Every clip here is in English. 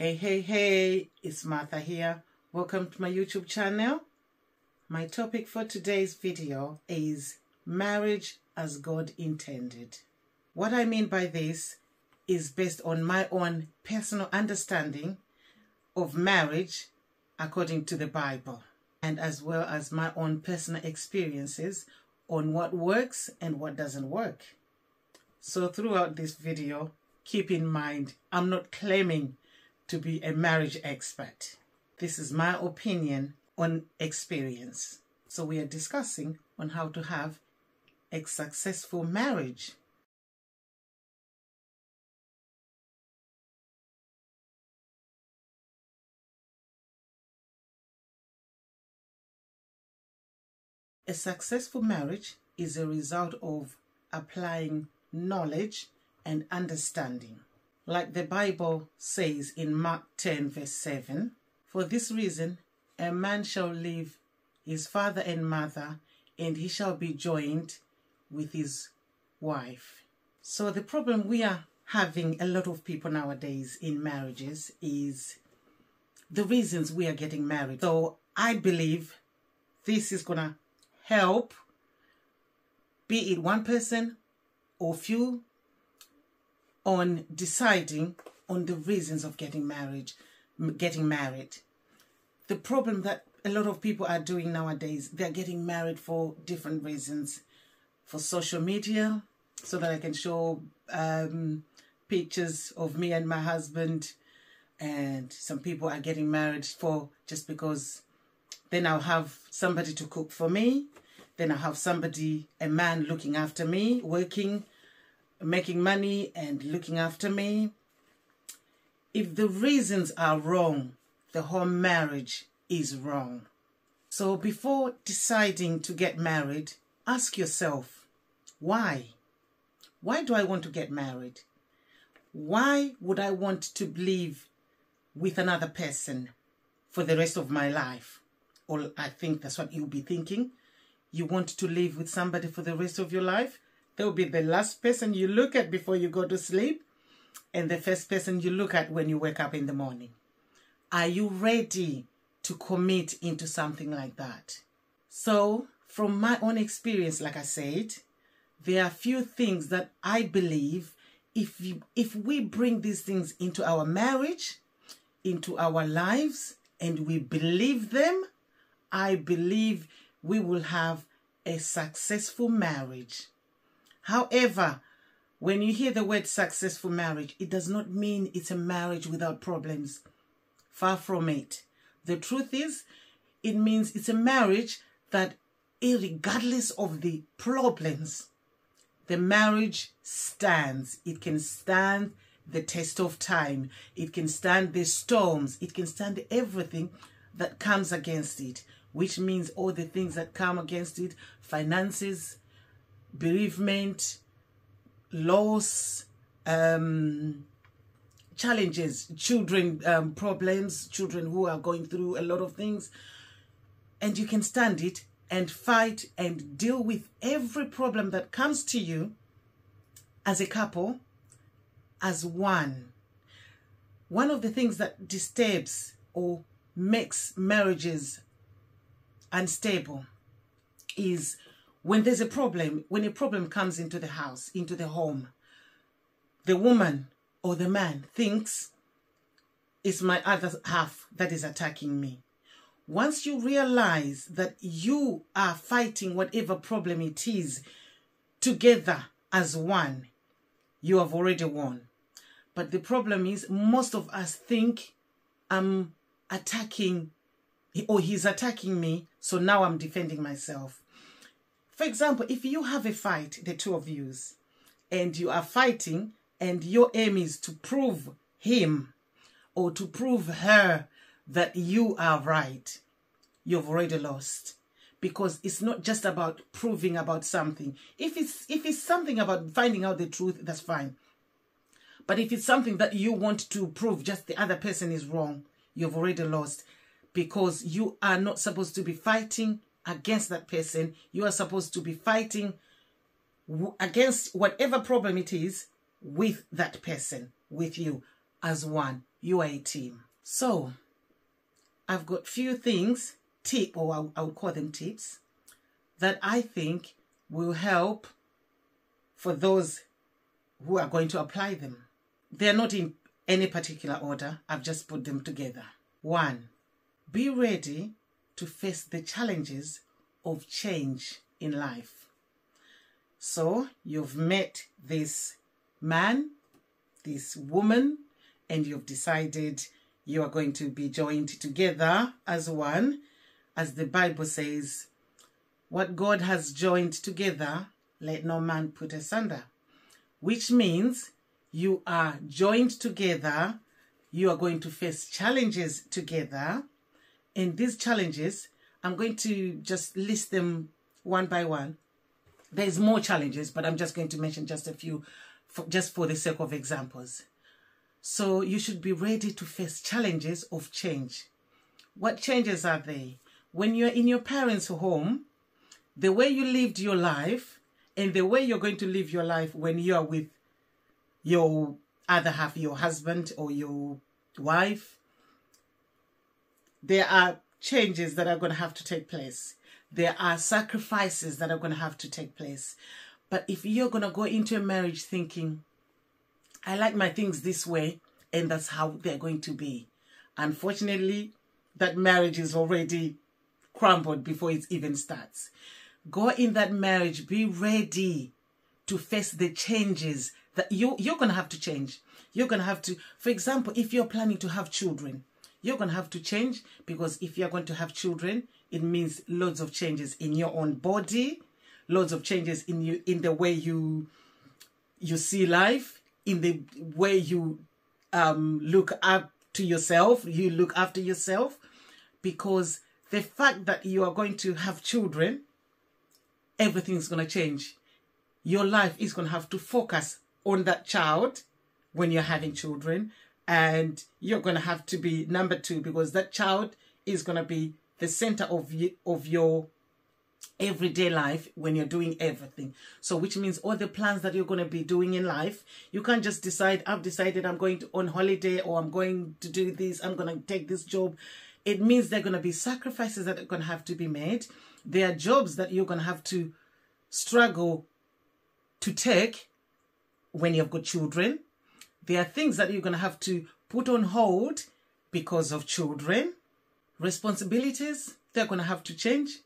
Hey, hey, hey, it's Martha here. Welcome to my YouTube channel. My topic for today's video is marriage as God intended. What I mean by this is based on my own personal understanding of marriage according to the Bible and as well as my own personal experiences on what works and what doesn't work. So throughout this video, keep in mind, I'm not claiming to be a marriage expert. This is my opinion on experience. So we are discussing on how to have a successful marriage. A successful marriage is a result of applying knowledge and understanding. Like the Bible says in Mark 10, verse 7 For this reason, a man shall leave his father and mother, and he shall be joined with his wife. So, the problem we are having a lot of people nowadays in marriages is the reasons we are getting married. So, I believe this is going to help, be it one person or few, on deciding on the reasons of getting married. Getting married. The problem that a lot of people are doing nowadays, they're getting married for different reasons. For social media, so that I can show um, pictures of me and my husband. And some people are getting married for just because then I'll have somebody to cook for me. Then I'll have somebody, a man looking after me, working making money and looking after me. If the reasons are wrong, the whole marriage is wrong. So before deciding to get married, ask yourself, why? Why do I want to get married? Why would I want to live with another person for the rest of my life? Or I think that's what you'll be thinking. You want to live with somebody for the rest of your life? They will be the last person you look at before you go to sleep and the first person you look at when you wake up in the morning. Are you ready to commit into something like that? So, from my own experience, like I said, there are few things that I believe if if we bring these things into our marriage, into our lives, and we believe them, I believe we will have a successful marriage. However, when you hear the word successful marriage, it does not mean it's a marriage without problems. Far from it. The truth is, it means it's a marriage that, regardless of the problems, the marriage stands. It can stand the test of time. It can stand the storms. It can stand everything that comes against it, which means all the things that come against it finances, bereavement, loss, um, challenges, children um, problems, children who are going through a lot of things. And you can stand it and fight and deal with every problem that comes to you as a couple, as one. One of the things that disturbs or makes marriages unstable is when there's a problem, when a problem comes into the house, into the home, the woman or the man thinks it's my other half that is attacking me. Once you realize that you are fighting whatever problem it is together as one, you have already won. But the problem is, most of us think I'm attacking or he's attacking me, so now I'm defending myself. For example, if you have a fight, the two of you, and you are fighting, and your aim is to prove him or to prove her that you are right, you've already lost. Because it's not just about proving about something. If it's if it's something about finding out the truth, that's fine. But if it's something that you want to prove just the other person is wrong, you've already lost. Because you are not supposed to be fighting against that person. You are supposed to be fighting against whatever problem it is with that person, with you as one. you are a team. So, I've got few things, tip, or I'll, I'll call them tips, that I think will help for those who are going to apply them. They're not in any particular order, I've just put them together. One, be ready to face the challenges of change in life. So, you've met this man, this woman, and you've decided you are going to be joined together as one. As the Bible says, what God has joined together, let no man put asunder. Which means you are joined together, you are going to face challenges together. And these challenges, I'm going to just list them one by one. There's more challenges, but I'm just going to mention just a few for, just for the sake of examples. So you should be ready to face challenges of change. What changes are they? When you're in your parents' home, the way you lived your life and the way you're going to live your life when you are with your other half, your husband or your wife, there are changes that are going to have to take place. There are sacrifices that are going to have to take place. But if you're going to go into a marriage thinking, I like my things this way, and that's how they're going to be, unfortunately, that marriage is already crumbled before it even starts. Go in that marriage, be ready to face the changes that you, you're going to have to change. You're going to have to, for example, if you're planning to have children, you're going to have to change because if you're going to have children, it means loads of changes in your own body, loads of changes in you in the way you you see life, in the way you um, look up to yourself, you look after yourself, because the fact that you are going to have children, everything's going to change. Your life is going to have to focus on that child when you're having children, and you're going to have to be number two because that child is going to be the center of you, of your everyday life when you're doing everything. So which means all the plans that you're going to be doing in life, you can't just decide, I've decided I'm going to on holiday or I'm going to do this, I'm going to take this job. It means there are going to be sacrifices that are going to have to be made. There are jobs that you're going to have to struggle to take when you've got children. There are things that you're going to have to put on hold because of children. Responsibilities, they're going to have to change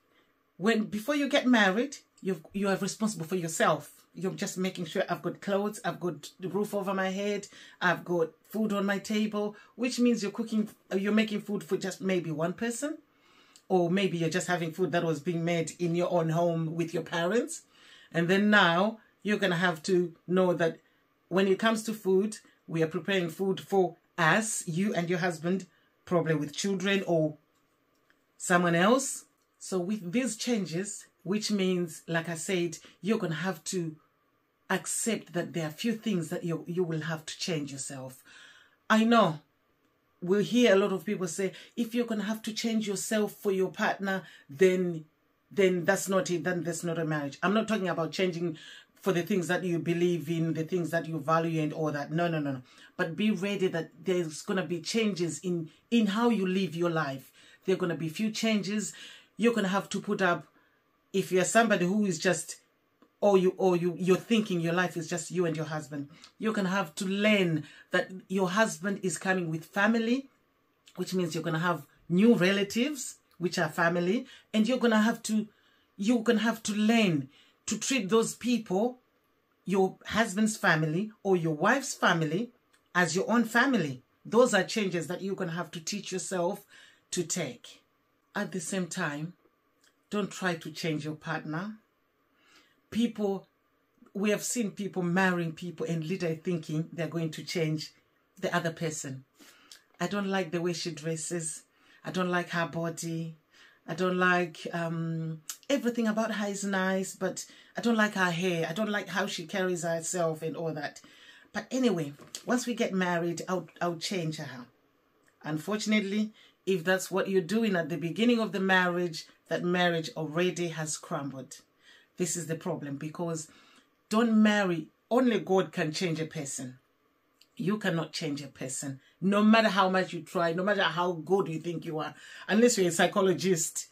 when before you get married, you you are responsible for yourself. You're just making sure I've got clothes, I've got the roof over my head, I've got food on my table, which means you're cooking, you're making food for just maybe one person, or maybe you're just having food that was being made in your own home with your parents, and then now you're gonna have to know that when it comes to food, we are preparing food for us, you and your husband, probably with children or someone else so with these changes, which means, like I said, you're going to have to accept that there are few things that you, you will have to change yourself. I know we'll hear a lot of people say, if you're going to have to change yourself for your partner, then then that's not it, then that's not a marriage. I'm not talking about changing for the things that you believe in, the things that you value and all that. No, no, no, no. But be ready that there's going to be changes in, in how you live your life. There are going to be few changes you're going to have to put up if you're somebody who is just or you or you you're thinking your life is just you and your husband you're going to have to learn that your husband is coming with family which means you're going to have new relatives which are family and you're going to have to you're going to have to learn to treat those people your husband's family or your wife's family as your own family those are changes that you're going to have to teach yourself to take at the same time, don't try to change your partner. People, we have seen people marrying people and later thinking they're going to change the other person. I don't like the way she dresses. I don't like her body. I don't like um, everything about her is nice, but I don't like her hair. I don't like how she carries herself and all that. But anyway, once we get married, I'll, I'll change her. Unfortunately, if that's what you're doing at the beginning of the marriage, that marriage already has crumbled. This is the problem because don't marry. Only God can change a person. You cannot change a person, no matter how much you try, no matter how good you think you are, unless you're a psychologist.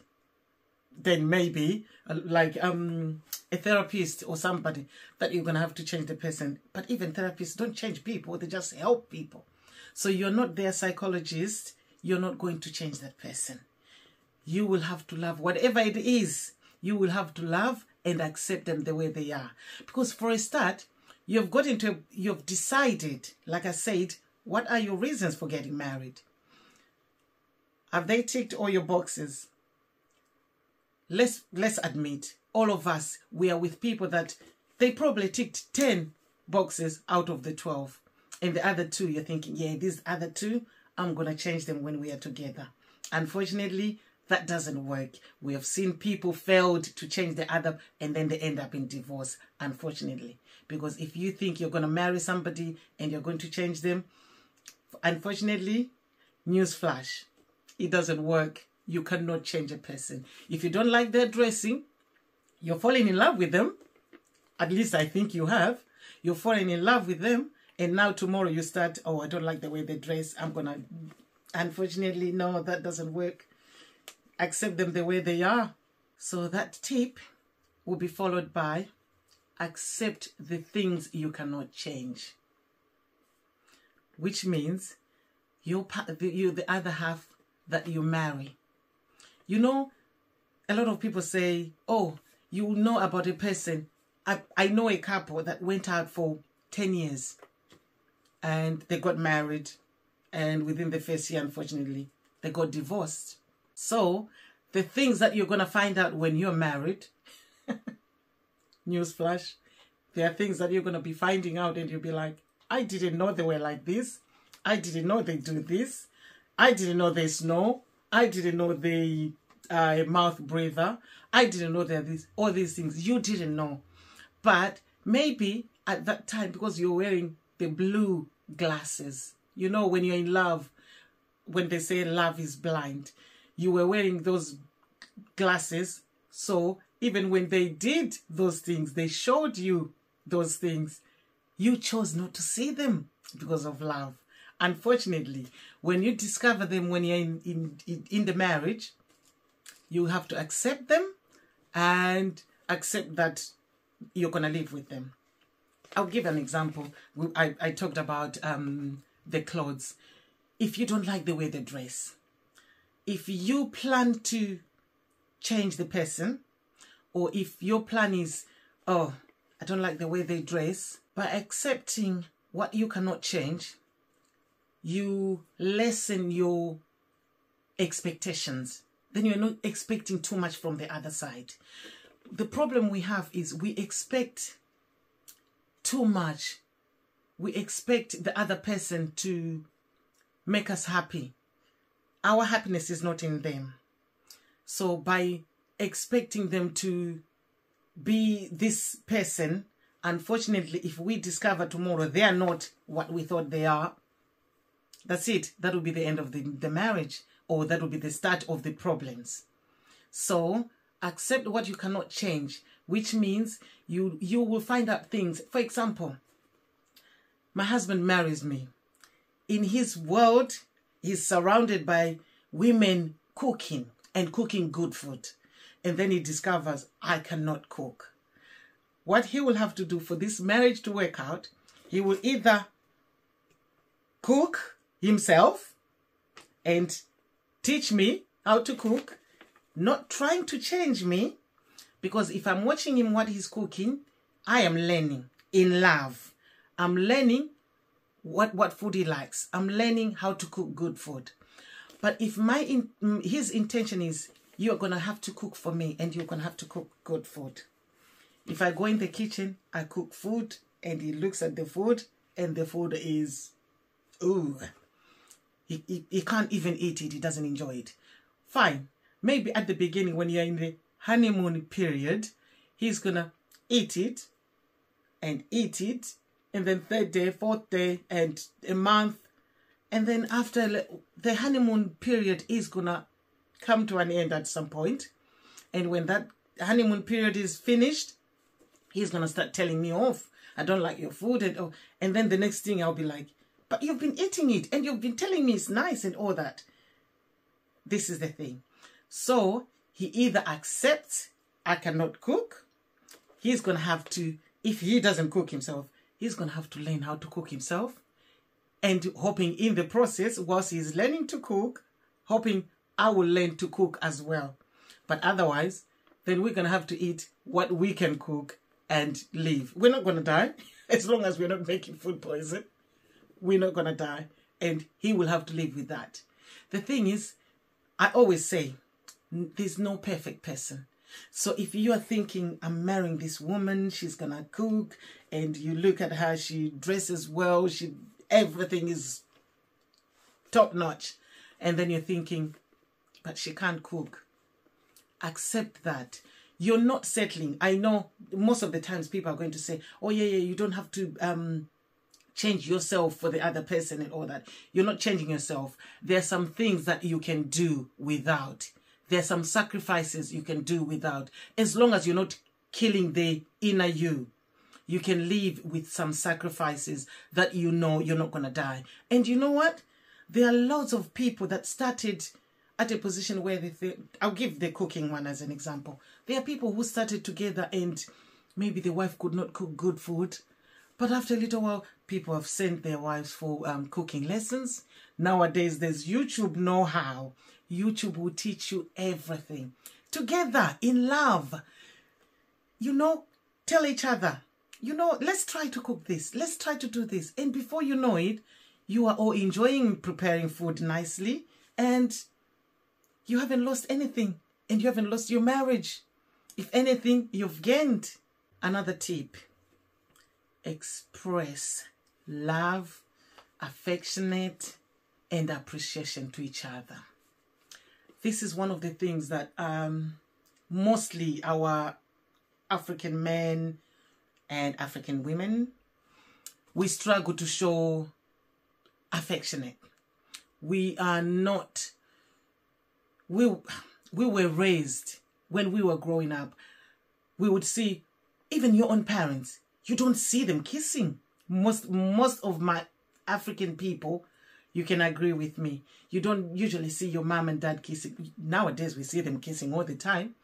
Then maybe, uh, like um, a therapist or somebody, that you're gonna have to change the person. But even therapists don't change people; they just help people. So you're not their psychologist. You're not going to change that person. You will have to love whatever it is. You will have to love and accept them the way they are. Because for a start, you've got into, you've decided, like I said, what are your reasons for getting married? Have they ticked all your boxes? Let's let's admit, all of us, we are with people that they probably ticked 10 boxes out of the 12. And the other two, you're thinking, yeah, these other two, I'm going to change them when we are together. Unfortunately, that doesn't work. We have seen people failed to change the other and then they end up in divorce, unfortunately. Because if you think you're going to marry somebody and you're going to change them, unfortunately, newsflash, it doesn't work. You cannot change a person. If you don't like their dressing, you're falling in love with them. At least I think you have. You're falling in love with them and now tomorrow you start, oh, I don't like the way they dress. I'm going to, unfortunately, no, that doesn't work. Accept them the way they are. So that tip will be followed by accept the things you cannot change. Which means you you the other half that you marry. You know, a lot of people say, oh, you know about a person. I, I know a couple that went out for 10 years and they got married and within the first year unfortunately they got divorced. So the things that you're going to find out when you're married newsflash there are things that you're going to be finding out and you'll be like i didn't know they were like this. I didn't know they do this. I didn't know they snow. I didn't know they uh, mouth breather i didn't know that these all these things you didn't know but maybe at that time because you're wearing the blue glasses. You know, when you're in love, when they say love is blind, you were wearing those glasses. So even when they did those things, they showed you those things, you chose not to see them because of love. Unfortunately, when you discover them when you're in, in, in the marriage, you have to accept them and accept that you're going to live with them. I'll give an example. I, I talked about um, the clothes. If you don't like the way they dress, if you plan to change the person, or if your plan is, oh, I don't like the way they dress, by accepting what you cannot change, you lessen your expectations. Then you're not expecting too much from the other side. The problem we have is we expect too much. We expect the other person to make us happy. Our happiness is not in them. So by expecting them to be this person, unfortunately, if we discover tomorrow they are not what we thought they are, that's it. That will be the end of the, the marriage or that will be the start of the problems. So accept what you cannot change which means you you will find out things. For example, my husband marries me. In his world, he's surrounded by women cooking and cooking good food. And then he discovers I cannot cook. What he will have to do for this marriage to work out, he will either cook himself and teach me how to cook, not trying to change me, because if I'm watching him what he's cooking, I am learning in love. I'm learning what, what food he likes. I'm learning how to cook good food. But if my in, his intention is you're going to have to cook for me and you're to have to cook good food. If I go in the kitchen, I cook food and he looks at the food and the food is, ooh, he, he, can't even eat it. He doesn't enjoy it. Fine. Maybe at the beginning when you're in the honeymoon period, he's gonna eat it and eat it, and then third day, fourth day, and a month, and then after the honeymoon period is gonna come to an end at some point, and when that honeymoon period is finished, he's gonna start telling me off. I don't like your food, and oh, and then the next thing I'll be like, but you've been eating it and you've been telling me it's nice and all that. This is the thing. So he either accepts I cannot cook, he's going to have to, if he doesn't cook himself, he's going to have to learn how to cook himself. And hoping in the process, whilst he's learning to cook, hoping I will learn to cook as well. But otherwise, then we're going to have to eat what we can cook and live. We're not going to die as long as we're not making food poison. We're not going to die. And he will have to live with that. The thing is, I always say, there's no perfect person. So if you are thinking, I'm marrying this woman, she's gonna cook, and you look at her, she dresses well, she everything is top notch, and then you're thinking, but she can't cook. Accept that. You're not settling. I know most of the times people are going to say, oh yeah, yeah, you don't have to um change yourself for the other person and all that. You're not changing yourself. There are some things that you can do without. There are some sacrifices you can do without. As long as you're not killing the inner you, you can live with some sacrifices that you know you're not going to die. And you know what? There are lots of people that started at a position where they think, I'll give the cooking one as an example. There are people who started together and maybe the wife could not cook good food. But after a little while, people have sent their wives for um, cooking lessons. Nowadays, there's YouTube know how. YouTube will teach you everything. Together, in love. You know, tell each other, you know, let's try to cook this. Let's try to do this. And before you know it, you are all enjoying preparing food nicely and you haven't lost anything and you haven't lost your marriage. If anything, you've gained. Another tip express love, affectionate, and appreciation to each other. This is one of the things that um, mostly our African men and African women, we struggle to show affectionate. We are not, we, we were raised when we were growing up, we would see even your own parents, you don't see them kissing. Most, most of my African people, you can agree with me. You don't usually see your mom and dad kissing. Nowadays, we see them kissing all the time.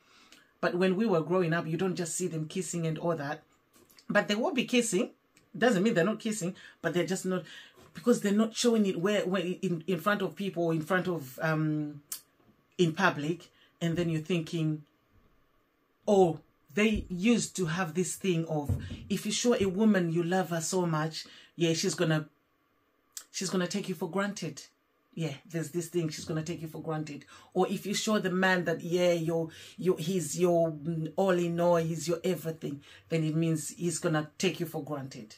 But when we were growing up, you don't just see them kissing and all that. But they will be kissing. Doesn't mean they're not kissing, but they're just not because they're not showing it where, where in, in front of people or in front of um in public. And then you're thinking, oh, they used to have this thing of if you show a woman you love her so much, yeah, she's gonna she's gonna take you for granted yeah, there's this thing she's gonna take you for granted. Or if you show the man that yeah, you're you he's your all in all, he's your everything, then it means he's gonna take you for granted.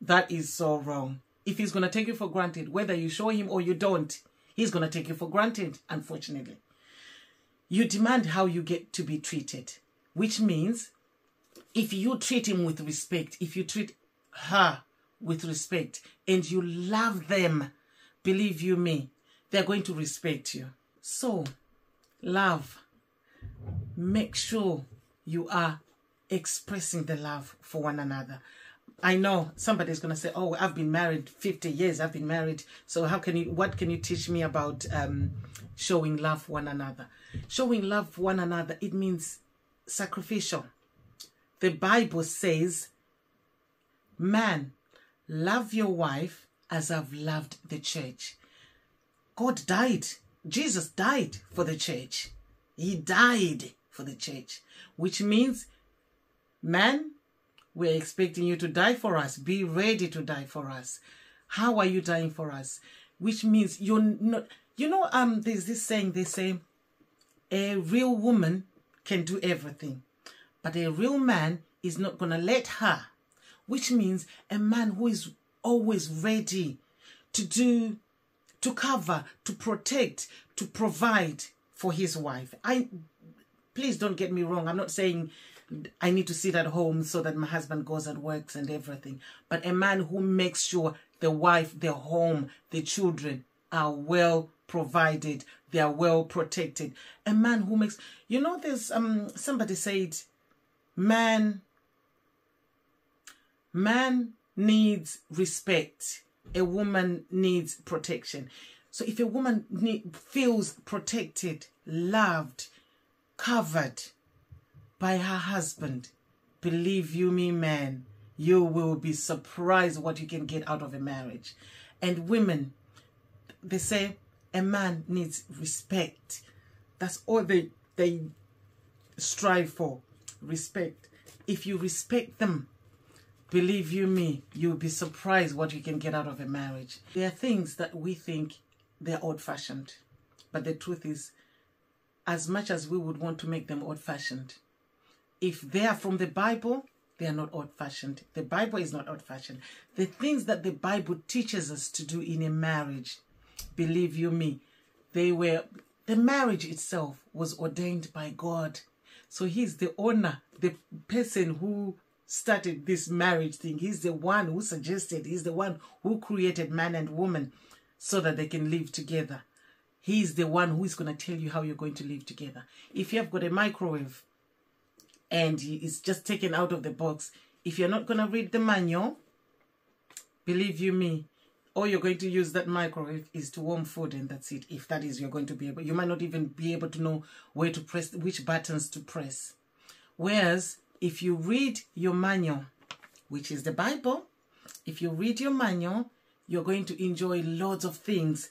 That is so wrong. If he's gonna take you for granted, whether you show him or you don't, he's gonna take you for granted, unfortunately. You demand how you get to be treated, which means if you treat him with respect, if you treat her with respect, and you love them believe you me, they're going to respect you. So, love, make sure you are expressing the love for one another. I know somebody's going to say, oh, I've been married 50 years. I've been married. So how can you, what can you teach me about um, showing love for one another? Showing love for one another, it means sacrificial. The Bible says, man, love your wife as I've loved the church. God died. Jesus died for the church. He died for the church, which means, man, we're expecting you to die for us. Be ready to die for us. How are you dying for us? Which means you're not, you know, um, there's this saying, they say, a real woman can do everything, but a real man is not going to let her, which means a man who is always ready to do, to cover, to protect, to provide for his wife. I, please don't get me wrong. I'm not saying I need to sit at home so that my husband goes and works and everything. But a man who makes sure the wife, the home, the children are well provided, they are well protected. A man who makes, you know, there's um somebody said, man, man needs respect, a woman needs protection. So if a woman need, feels protected, loved, covered by her husband, believe you me, man, you will be surprised what you can get out of a marriage. And women, they say a man needs respect. That's all they they strive for. Respect. If you respect them, believe you me, you'll be surprised what you can get out of a marriage. There are things that we think they're old fashioned. But the truth is, as much as we would want to make them old fashioned, if they are from the Bible, they are not old fashioned. The Bible is not old fashioned. The things that the Bible teaches us to do in a marriage, believe you me, they were, the marriage itself was ordained by God. So he's the owner, the person who started this marriage thing. He's the one who suggested, he's the one who created man and woman so that they can live together. He's the one who is going to tell you how you're going to live together. If you have got a microwave and it's just taken out of the box, if you're not going to read the manual, believe you me, all you're going to use that microwave is to warm food and that's it. If that is you're going to be able, you might not even be able to know where to press, which buttons to press. Whereas if you read your manual, which is the Bible, if you read your manual, you're going to enjoy lots of things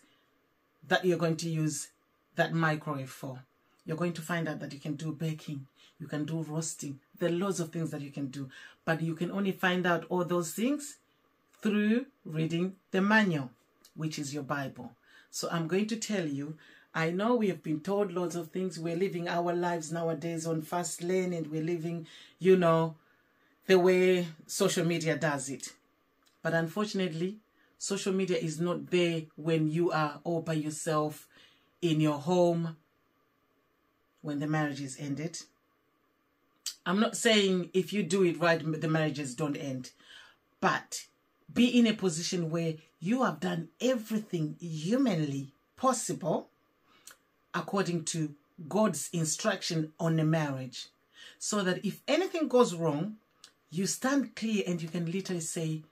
that you're going to use that microwave for. You're going to find out that you can do baking, you can do roasting. There are lots of things that you can do, but you can only find out all those things through reading the manual, which is your Bible. So I'm going to tell you, I know we have been told lots of things. We're living our lives nowadays on fast lane and we're living, you know, the way social media does it. But unfortunately, social media is not there when you are all by yourself in your home when the marriage is ended. I'm not saying if you do it right, the marriages don't end. But be in a position where you have done everything humanly possible according to God's instruction on a marriage. So that if anything goes wrong, you stand clear and you can literally say,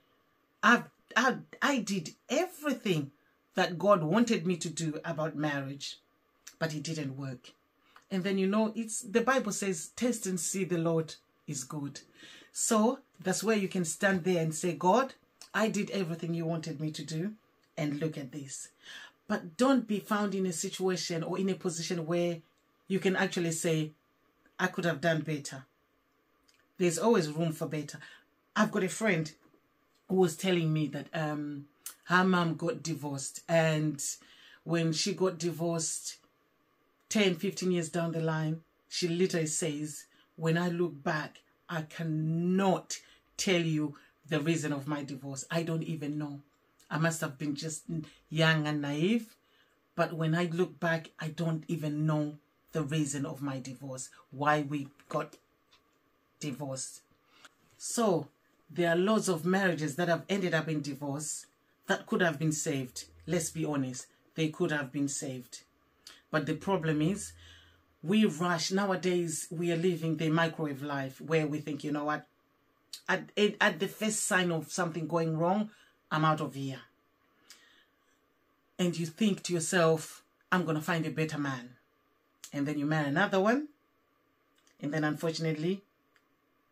I've I, I did everything that God wanted me to do about marriage, but it didn't work. And then you know it's the Bible says, test and see the Lord is good. So that's where you can stand there and say, God, I did everything you wanted me to do, and look at this. But don't be found in a situation or in a position where you can actually say, I could have done better. There's always room for better. I've got a friend who was telling me that um, her mom got divorced and when she got divorced 10 15 years down the line she literally says when i look back i cannot tell you the reason of my divorce i don't even know i must have been just young and naive but when i look back i don't even know the reason of my divorce why we got divorced so there are lots of marriages that have ended up in divorce that could have been saved. Let's be honest, they could have been saved. But the problem is, we rush. Nowadays, we are living the microwave life where we think, you know what, at, at the first sign of something going wrong, I'm out of here. And you think to yourself, I'm going to find a better man. And then you marry another one. And then unfortunately,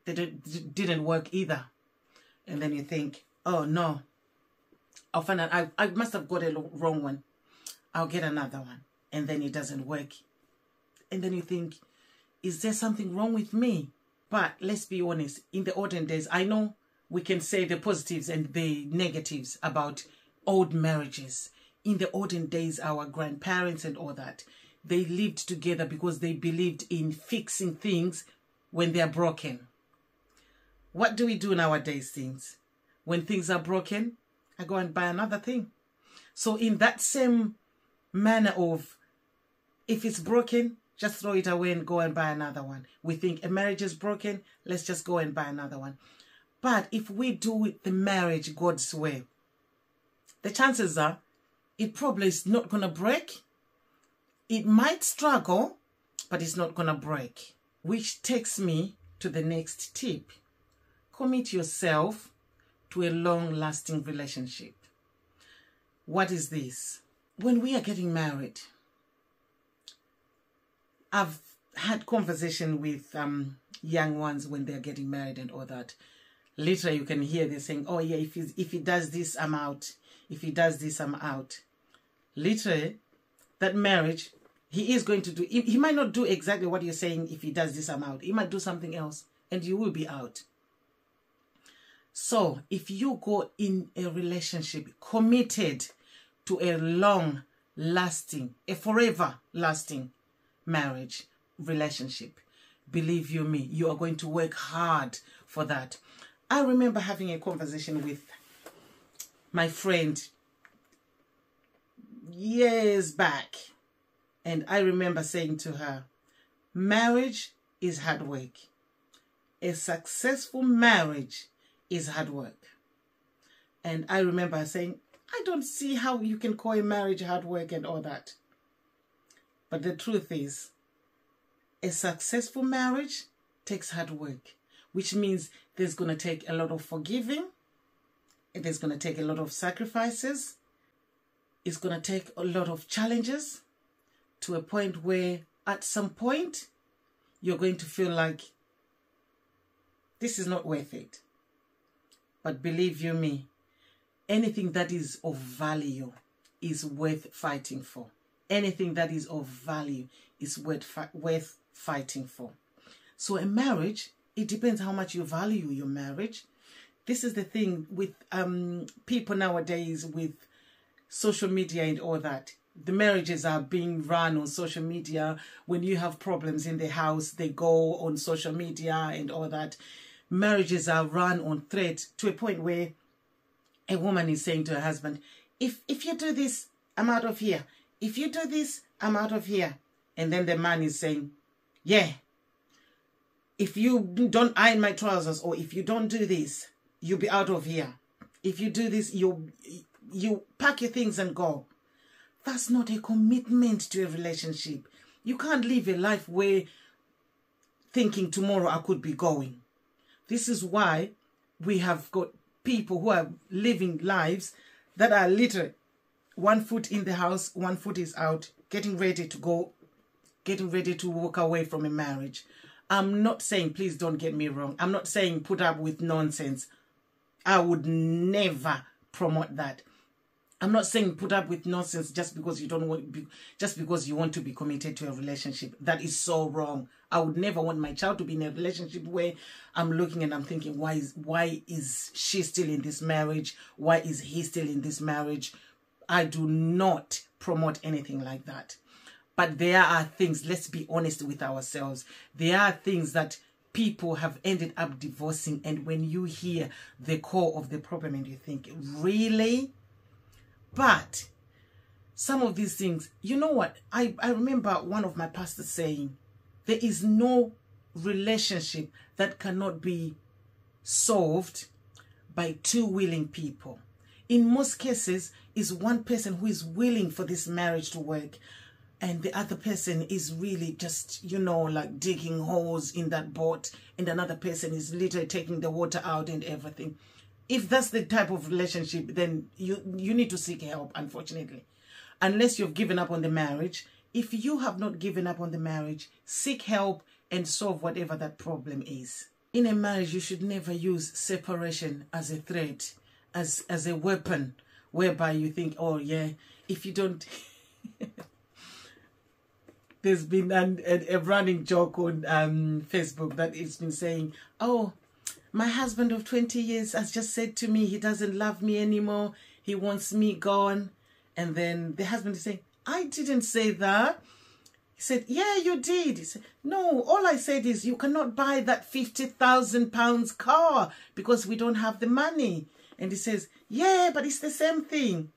they didn't work either and then you think, oh no, I'll find out, I, I must have got a wrong one. I'll get another one. And then it doesn't work. And then you think, is there something wrong with me? But let's be honest, in the olden days, I know we can say the positives and the negatives about old marriages. In the olden days, our grandparents and all that, they lived together because they believed in fixing things when they're broken. What do we do nowadays, things? When things are broken, I go and buy another thing. So in that same manner of, if it's broken, just throw it away and go and buy another one. We think a marriage is broken, let's just go and buy another one. But if we do the marriage God's way, the chances are it probably is not going to break. It might struggle, but it's not going to break. Which takes me to the next tip commit yourself to a long lasting relationship. what is this? When we are getting married, I've had conversation with um, young ones when they're getting married and all that. Literally, you can hear they saying, "Oh yeah, if he if he does this, I'm out. If he does this, I'm out." Literally, that marriage, he is going to do. He, he might not do exactly what you're saying. If he does this, I'm out. He might do something else, and you will be out. So, if you go in a relationship committed to a long lasting, a forever lasting marriage relationship, believe you me, you are going to work hard for that. I remember having a conversation with my friend years back, and I remember saying to her, Marriage is hard work. A successful marriage is hard work. And I remember saying, I don't see how you can call a marriage hard work and all that. But the truth is, a successful marriage takes hard work, which means there's going to take a lot of forgiving, there's going to take a lot of sacrifices, it's going to take a lot of challenges to a point where at some point you're going to feel like this is not worth it. But believe you me, anything that is of value is worth fighting for. Anything that is of value is worth, fi- worth fighting for. So, a marriage, it depends how much you value your marriage. This is the thing with um, people nowadays with social media and all that. The marriages are being run on social media. When you have problems in the house, they go on social media and all that marriages are run on threat to a point where a woman is saying to her husband, if if you do this, I'm out of here. If you do this, I'm out of here. And then the man is saying, Yeah, if you don't iron my trousers or if you don't do this, you'll be out of here. If you do this, you you pack your things and go. That's not a commitment to a relationship. You can't live a life where thinking tomorrow I could be going. This is why we have got people who are living lives that are literally one foot in the house, one foot is out, getting ready to go, getting ready to walk away from a marriage. I'm not saying, please don't get me wrong, I'm not saying put up with nonsense. I would never promote that. I'm not saying put up with nonsense just because you don't want, just because you want to be committed to a relationship. That is so wrong. I would never want my child to be in a relationship where I'm looking and I'm thinking, why is why is she still in this marriage? Why is he still in this marriage? I do not promote anything like that. But there are things, let's be honest with ourselves. There are things that people have ended up divorcing, and when you hear the core of the problem and you think, really? But some of these things, you know what? I, I remember one of my pastors saying, there is no relationship that cannot be solved by two willing people. In most cases, is one person who is willing for this marriage to work and the other person is really just you know like digging holes in that boat and another person is literally taking the water out and everything if that's the type of relationship, then you you need to seek help, unfortunately. Unless you've given up on the marriage. If you have not given up on the marriage, seek help and solve whatever that problem is. In a marriage, you should never use separation as a threat, as as a weapon, whereby you think, oh yeah, if you don't there's been an, a, a running joke on um, Facebook that it's been saying, oh, my husband of 20 years has just said to me he doesn't love me anymore. He wants me gone. And then the husband is saying, I didn't say that. He said, Yeah, you did. He said, No, all I said is you cannot buy that 50,000 pounds car because we don't have the money. And he says, Yeah, but it's the same thing.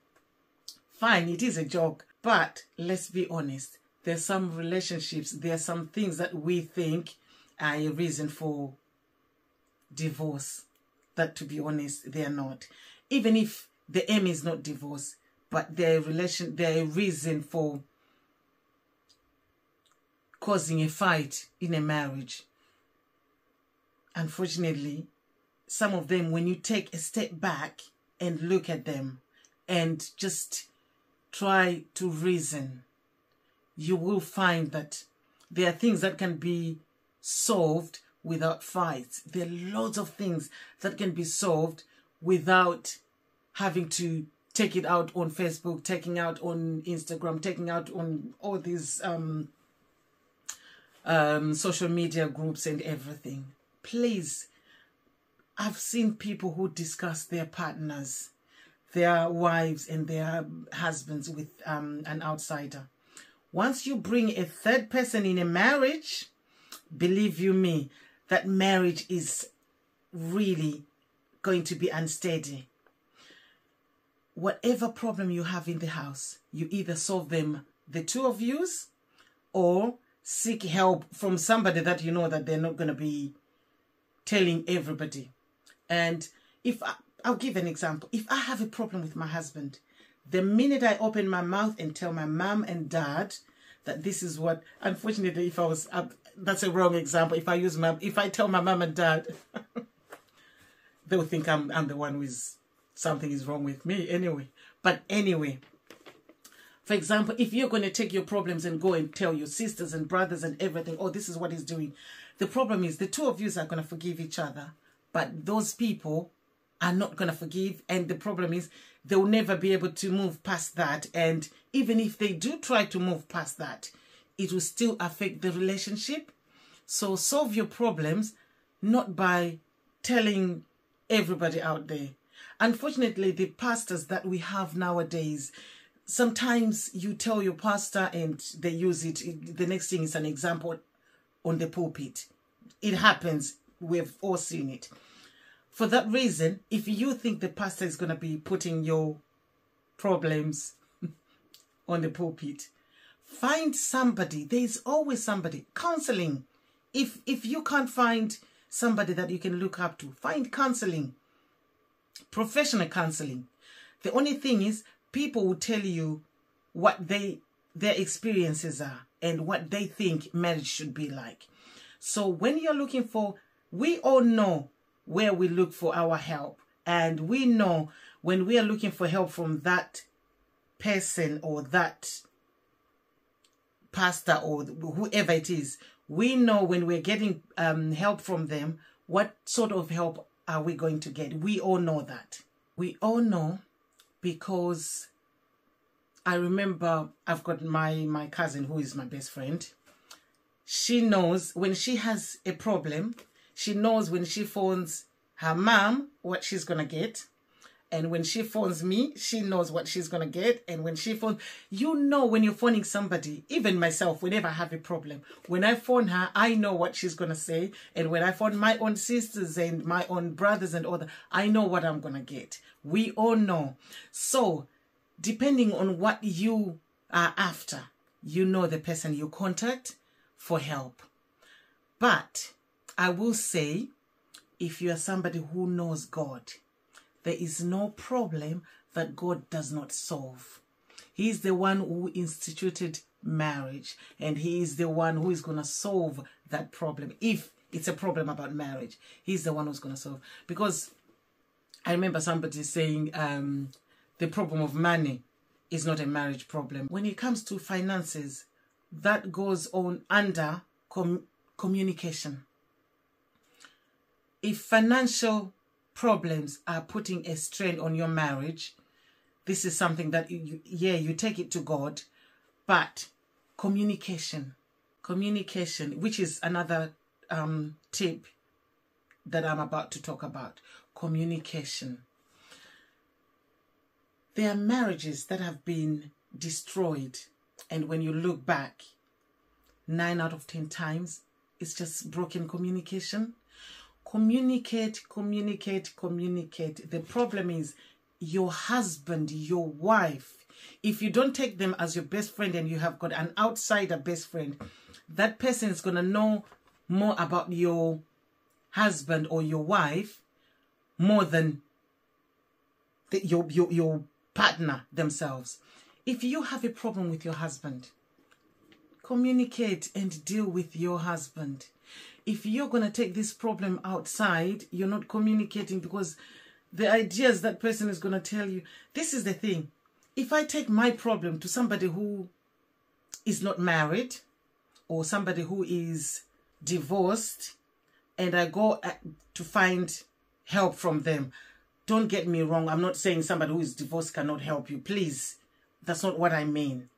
Fine, it is a joke. But let's be honest. There's some relationships, there are some things that we think are a reason for divorce. That, to be honest, they are not. Even if the aim is not divorce, but their relation, their reason for causing a fight in a marriage. Unfortunately, some of them, when you take a step back and look at them, and just try to reason, you will find that there are things that can be solved without fights. There are lots of things that can be solved without having to take it out on Facebook, taking out on Instagram, taking out on all these um, um, social media groups and everything. Please, I've seen people who discuss their partners, their wives and their husbands with um, an outsider. Once you bring a third person in a marriage, believe you me, that marriage is really going to be unsteady. Whatever problem you have in the house, you either solve them, the two of yous, or seek help from somebody that you know that they're not going to be telling everybody. And if I, I'll give an example, if I have a problem with my husband, the minute I open my mouth and tell my mom and dad that this is what, unfortunately, if I was, uh, that's a wrong example. If I use my, if I tell my mom and dad, they'll think I'm, I'm the one who is, something is wrong with me anyway. But anyway, for example, if you're going to take your problems and go and tell your sisters and brothers and everything, oh, this is what he's doing. The problem is the two of you are going to forgive each other, but those people are not going to forgive. And the problem is they'll never be able to move past that. And even if they do try to move past that, it will still affect the relationship. So solve your problems not by telling everybody out there. Unfortunately, the pastors that we have nowadays, sometimes you tell your pastor and they use it. The next thing is an example on the pulpit. It happens. We've all seen it. For that reason, if you think the pastor is going to be putting your problems on the pulpit, find somebody. There is always somebody. Counseling. If if you can't find somebody that you can look up to, find counseling. Professional counseling. The only thing is people will tell you what they their experiences are and what they think marriage should be like. So when you're looking for we all know where we look for our help. And we know when we are looking for help from that person or that pastor or whoever it is, we know when we're getting um, help from them, what sort of help are we going to get? We all know that. We all know because I remember I've got my, my cousin who is my best friend. She knows when she has a problem, she knows when she phones her mom what she's going to get. And when she phones me, she knows what she's going to get. And when she phones, you know, when you're phoning somebody, even myself, whenever I have a problem, when I phone her, I know what she's going to say. And when I phone my own sisters and my own brothers and that, I know what I'm going to get. We all know. So, depending on what you are after, you know the person you contact for help. But I will say, if you are somebody who knows God, there is no problem that God does not solve. He is the one who instituted marriage, and He is the one who is going to solve that problem. If it's a problem about marriage, He's the one who's going to solve. Because I remember somebody saying um, the problem of money is not a marriage problem. When it comes to finances, that goes on under com communication if financial problems are putting a strain on your marriage, this is something that you, yeah, you take it to God, but communication, communication, which is another um, tip that I'm about to talk about, communication. There are marriages that have been destroyed, and when you look back, nine out of ten times, it's just broken communication communicate, communicate, communicate. The problem is your husband, your wife, if you don't take them as your best friend and you have got an outsider best friend, that person is going to know more about your husband or your wife more than the, your, your, your partner themselves. If you have a problem with your husband, communicate and deal with your husband if you're going to take this problem outside, you're not communicating because the ideas that person is going to tell you. This is the thing. If I take my problem to somebody who is not married or somebody who is divorced and I go uh, to find help from them, don't get me wrong. I'm not saying somebody who is divorced cannot help you. Please. That's not what I mean.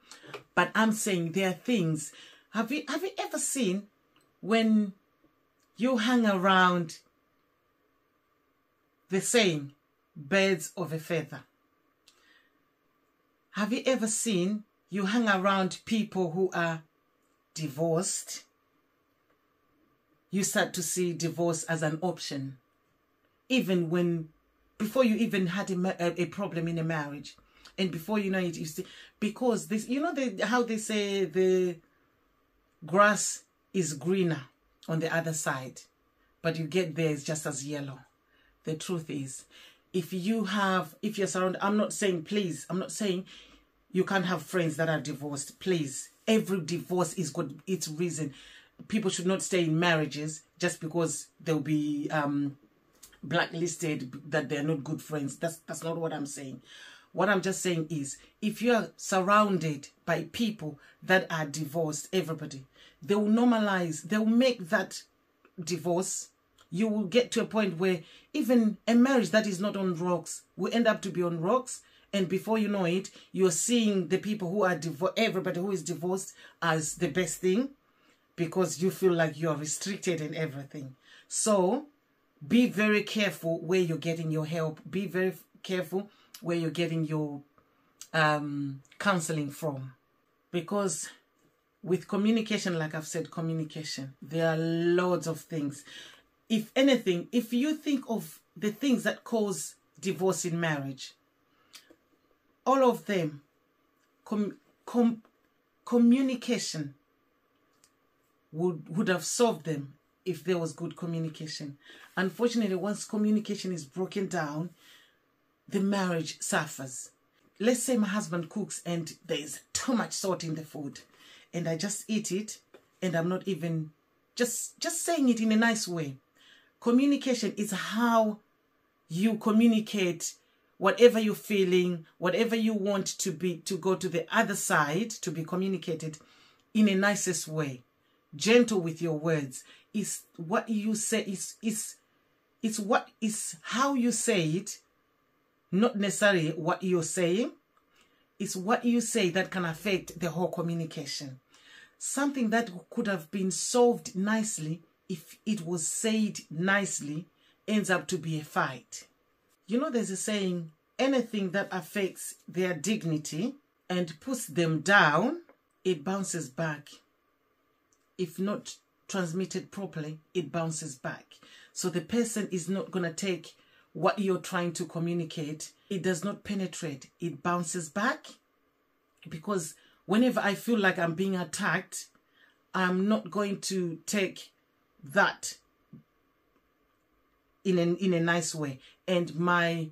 But I'm saying there are things. Have you have you ever seen when you hang around the same birds of a feather? Have you ever seen you hang around people who are divorced? You start to see divorce as an option. Even when, before you even had a, a problem in a marriage. And before you know it, you see, because this, you know the, how they say the grass is greener on the other side, but you get there, it's just as yellow. The truth is, if you have, if you're surrounded, I'm not saying, please, I'm not saying you can't have friends that are divorced. Please, every divorce is got its reason. People should not stay in marriages just because they'll be um, blacklisted that they're not good friends. That's that's not what I'm saying. What I'm just saying is, if you are surrounded by people that are divorced, everybody, they will normalize, they will make that divorce. You will get to a point where even a marriage that is not on rocks will end up to be on rocks. And before you know it, you're seeing the people who are divorced, everybody who is divorced as the best thing because you feel like you're restricted in everything. So be very careful where you're getting your help. Be very careful where you're getting your um, counseling from. Because with communication, like I've said, communication, there are loads of things. If anything, if you think of the things that cause divorce in marriage, all of them, com, com, communication would, would have solved them if there was good communication. Unfortunately, once communication is broken down, the marriage suffers. Let's say my husband cooks and there's too much salt in the food and I just eat it and I'm not even just just saying it in a nice way. Communication is how you communicate whatever you're feeling, whatever you want to be to go to the other side to be communicated in a nicest way. Gentle with your words. Is what you say is is it's what is how you say it not necessarily what you're saying. It's what you say that can affect the whole communication. Something that could have been solved nicely if it was said nicely ends up to be a fight. You know, there's a saying anything that affects their dignity and puts them down, it bounces back. If not transmitted properly, it bounces back. So the person is not going to take what you're trying to communicate, it does not penetrate. It bounces back because whenever I feel like I'm being attacked, I'm not going to take that in a, in a nice way. And my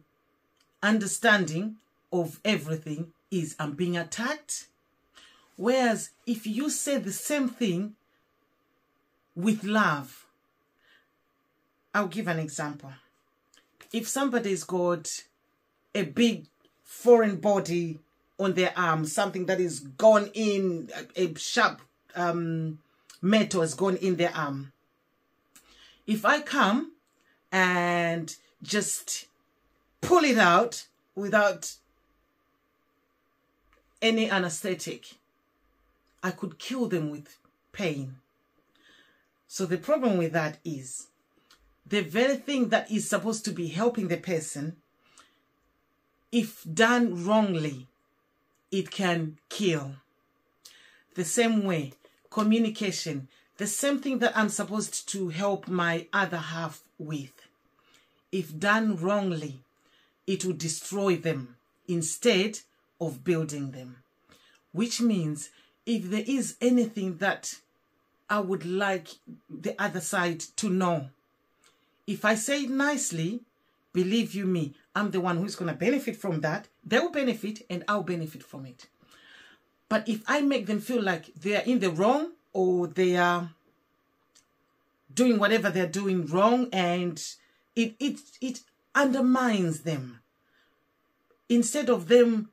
understanding of everything is I'm being attacked. Whereas if you say the same thing with love, I'll give an example if somebody's got a big foreign body on their arm, something that is gone in, a, sharp um, metal has gone in their arm. If I come and just pull it out without any anesthetic, I could kill them with pain. So the problem with that is the very thing that is supposed to be helping the person, if done wrongly, it can kill. The same way, communication, the same thing that I'm supposed to help my other half with, if done wrongly, it will destroy them instead of building them. Which means if there is anything that I would like the other side to know if I say it nicely, believe you me, I'm the one who's going to benefit from that. They'll benefit and I'll benefit from it. But if I make them feel like they are in the wrong or they are doing whatever they're doing wrong and it it it undermines them. Instead of them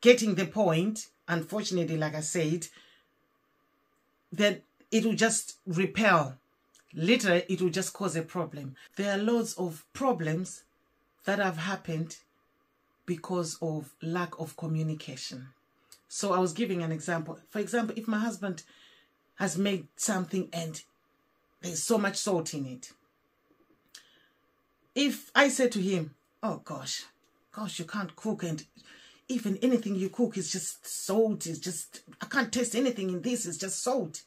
getting the point, unfortunately, like I said, that it will just repel. Literally, it will just cause a problem. There are loads of problems that have happened because of lack of communication. So I was giving an example. For example, if my husband has made something and there's so much salt in it. If I say to him, oh gosh, gosh, you can't cook and even anything you cook is just salt, it's just, I can't taste anything in this, it's just salt.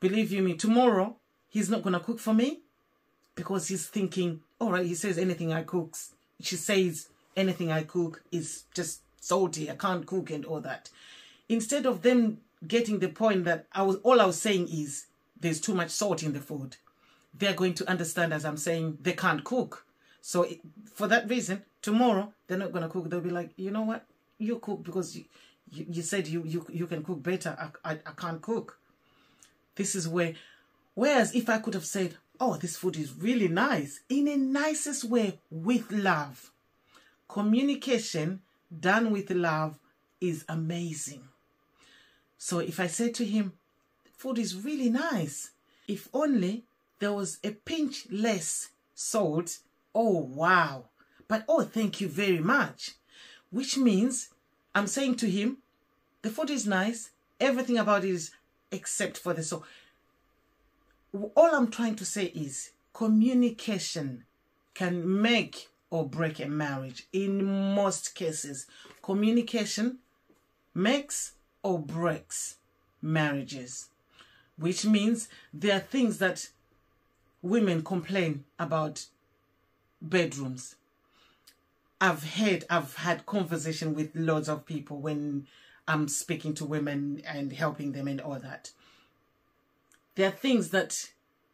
Believe you me, tomorrow he's not going to cook for me because he's thinking, all right, he says anything I cooks, she says anything I cook is just salty, I can't cook and all that. Instead of them getting the point that I was all I was saying is there's too much salt in the food. They're going to understand as I'm saying they can't cook. So it, for that reason, tomorrow they're not going to cook. They'll be like, you know what, you cook because you, you, you said you, you you can cook better. I, I I can't cook. This is where, whereas if I could have said, oh, this food is really nice in a nicest way with love, communication done with love is amazing. So if I say to him, food is really nice, if only there was a pinch less salt, oh wow. But oh, thank you very much. Which means I'm saying to him, the food is nice, everything about it is except for the salt. All I'm trying to say is communication can make or break a marriage. In most cases, communication makes or breaks marriages, which means there are things that women complain about bedrooms. I've heard, I've had conversation with loads of people when I'm speaking to women and helping them and all that. There are things that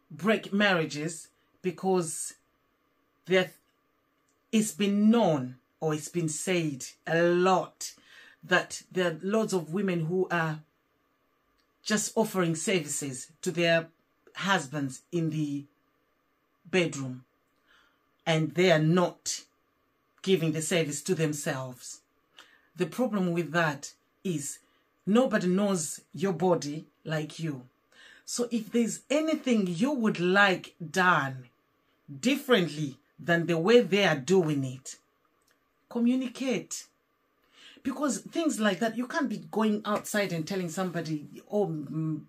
break marriages because there, it's been known or it's been said a lot that there are lots of women who are just offering services to their husbands in the bedroom and they are not giving the service to themselves. The problem with that is nobody knows your body like you. So if there's anything you would like done differently than the way they are doing it, communicate. Because things like that you can't be going outside and telling somebody oh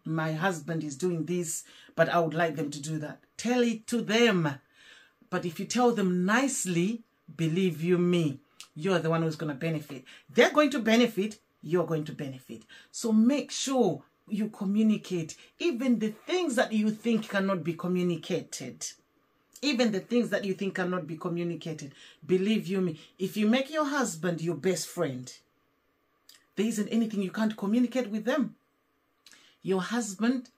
my husband is doing this but i would like them to do that. Tell it to them. But if you tell them nicely believe you me you're the one who's going to benefit. They're going to benefit you're going to benefit. So make sure you communicate even the things that you think cannot be communicated even the things that you think cannot be communicated. Believe you me, if you make your husband your best friend, there isn't anything you can't communicate with them. Your husband,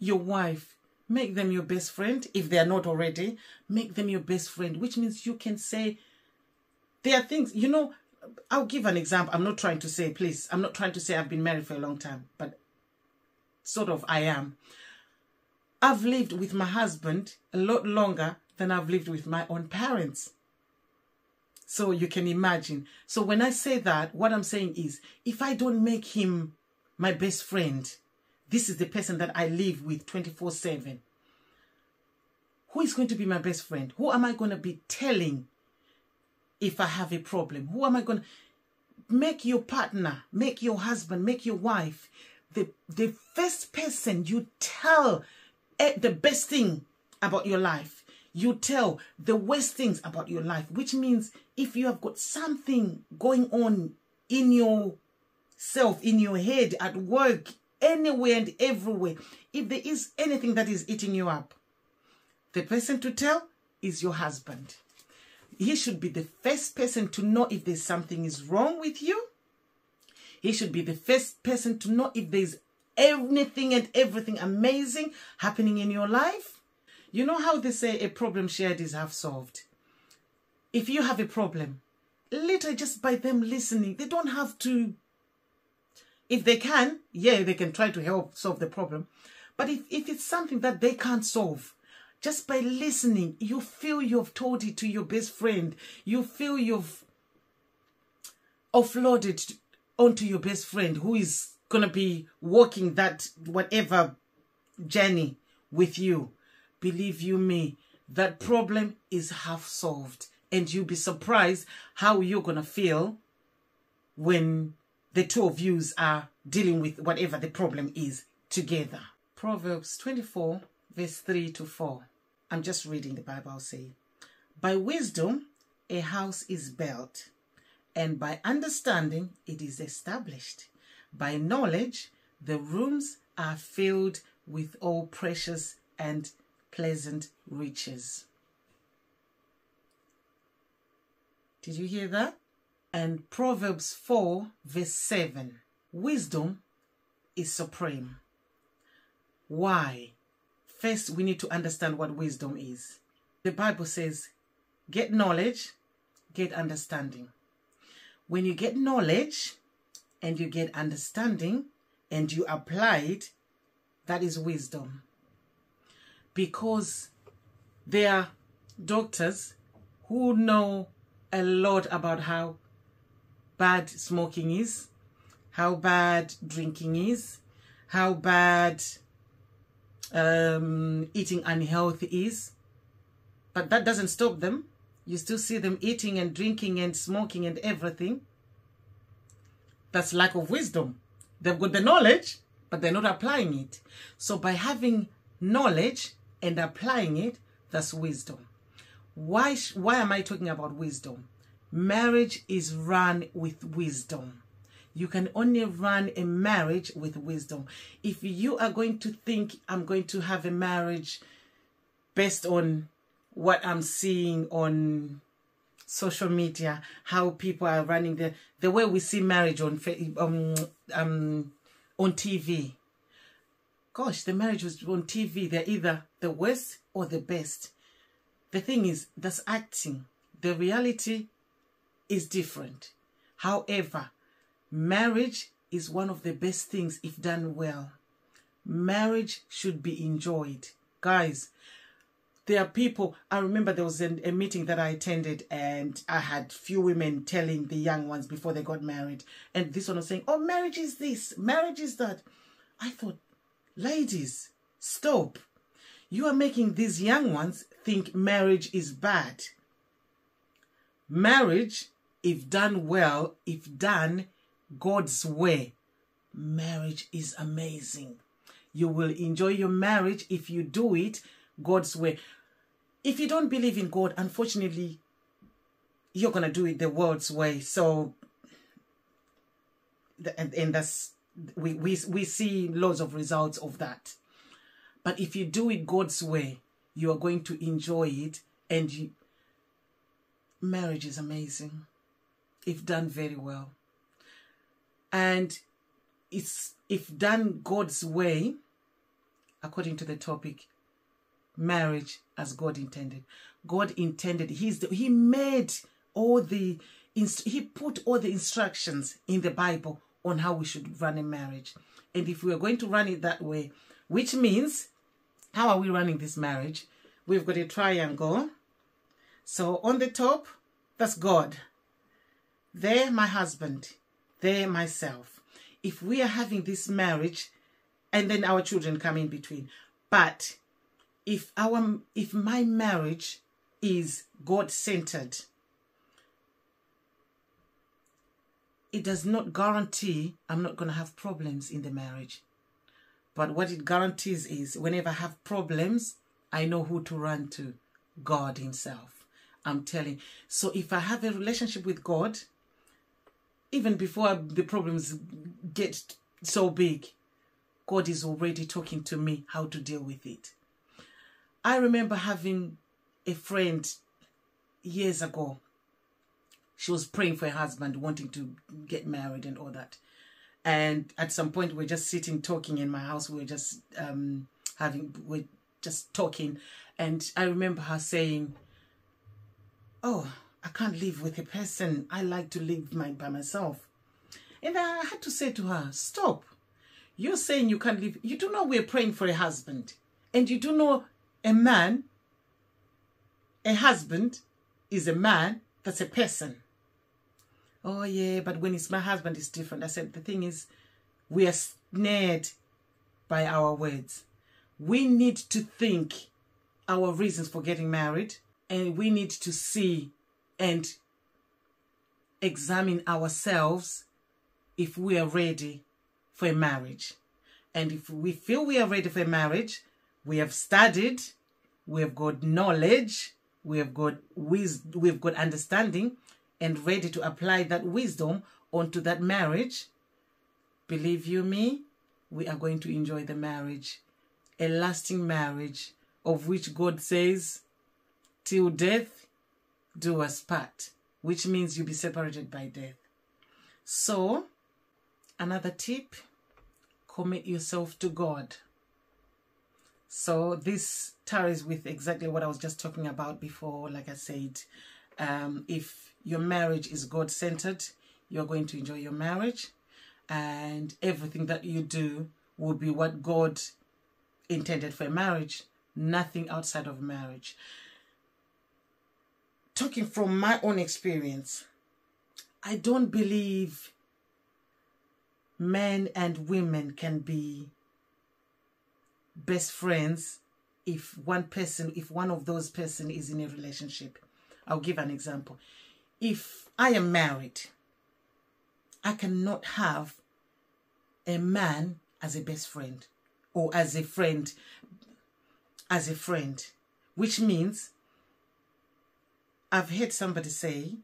your wife, make them your best friend. If they are not already, make them your best friend, which means you can say, there are things, you know, I'll give an example. I'm not trying to say, please, I'm not trying to say I've been married for a long time, but sort of I am. I've lived with my husband a lot longer than I've lived with my own parents. So you can imagine. So when I say that, what I'm saying is, if I don't make him my best friend, this is the person that I live with 24 7. Who is going to be my best friend? Who am I going to be telling if I have a problem? Who am I going to make your partner, make your husband, make your wife the, the first person you tell Eh, the best thing about your life. You tell the worst things about your life, which means if you have got something going on in yourself, in your head, at work, anywhere and everywhere, if there is anything that is eating you up, the person to tell is your husband. He should be the first person to know if there's something is wrong with you. He should be the first person to know if there's anything and everything amazing happening in your life. You know how they say a problem shared is half solved? If you have a problem, literally just by them listening, they don't have to. If they can, yeah, they can try to help solve the problem. But if, if it's something that they can't solve, just by listening, you feel you've told it to your best friend. You feel you've offloaded onto your best friend who is going to be walking that whatever journey with you. Believe you me, that problem is half solved. And you'll be surprised how you're going to feel when the two of yous are dealing with whatever the problem is together. Proverbs 24, verse 3 to 4. I'm just reading the Bible, say. By wisdom, a house is built, and by understanding, it is established. By knowledge, the rooms are filled with all precious and pleasant riches. Did you hear that? And Proverbs 4, verse 7 Wisdom is supreme. Why? First, we need to understand what wisdom is. The Bible says, get knowledge, get understanding. When you get knowledge and you get understanding and you apply it, that is wisdom. Because there are doctors who know a lot about how bad smoking is, how bad drinking is, how bad um, eating unhealthy is. But that doesn't stop them. You still see them eating and drinking and smoking and everything. That's lack of wisdom. They've got the knowledge, but they're not applying it. So by having knowledge and applying it, that's wisdom. Why, why am I talking about wisdom? Marriage is run with wisdom. You can only run a marriage with wisdom. If you are going to think, I'm going to have a marriage based on what I'm seeing on social media, how people are running the the way we see marriage on um, um on TV. Gosh, the marriage was on TV. They're either the worst or the best. The thing is, that's acting. The reality is different. However, Marriage is one of the best things if done well. Marriage should be enjoyed. Guys, there are people, I remember there was a, a meeting that I attended and I had few women telling the young ones before they got married. And this one was saying, oh, marriage is this, marriage is that. I thought, ladies, stop. You are making these young ones think marriage is bad. Marriage, if done well, if done God's way, marriage is amazing. You will enjoy your marriage if you do it God's way. If you don't believe in God, unfortunately, you're going to do it the world's way. So, and, and that's, we, we, we see loads of results of that. But if you do it God's way, you are going to enjoy it and you, marriage is amazing if done very well and it's if done God's way, according to the topic, marriage as God intended. God intended. He's the, He made all the He put all the instructions in the Bible on how we should run a marriage. And if we are going to run it that way, which means, how are we running this marriage? We've got a triangle. So on the top, that's God. There, my husband there myself. If we are having this marriage and then our children come in between, but if our if my marriage is God centered, it does not guarantee I'm not going to have problems in the marriage. But what it guarantees is whenever I have problems, I know who to run to God Himself. I'm telling. So if I have a relationship with God, even before the problems get so big, God is already talking to me how to deal with it. I remember having a friend years ago. She was praying for her husband, wanting to get married and all that. And at some point, we are just sitting talking in my house. We were just um, having, we're just talking. And I remember her saying, Oh, I can't live with a person. I like to live my, by myself. And I had to say to her, stop. You're saying you can't live. You do know we're praying for a husband. And you do know a man a husband is a man, that's a person. Oh, yeah, but when it's my husband, it's different. I said, the thing is, we are snared by our words. We need to think our reasons for getting married and we need to see and examine ourselves if we are ready for a marriage. And if we feel we are ready for a marriage, we have studied, we have got knowledge, we have got wisdom, we've got understanding, and ready to apply that wisdom onto that marriage. Believe you me, we are going to enjoy the marriage, a lasting marriage of which God says, till death do us part, which means you'll be separated by death. So, another tip commit yourself to God. So, this ties with exactly what I was just talking about before. Like I said, um, if your marriage is God centered, you're going to enjoy your marriage, and everything that you do will be what God intended for a marriage, nothing outside of marriage talking from my own experience, I don't believe men and women can be best friends if one person, if one of those person is in a relationship. I'll give an example. If I am married, I cannot have a man as a best friend or as a friend, as a friend, which means I've heard somebody say,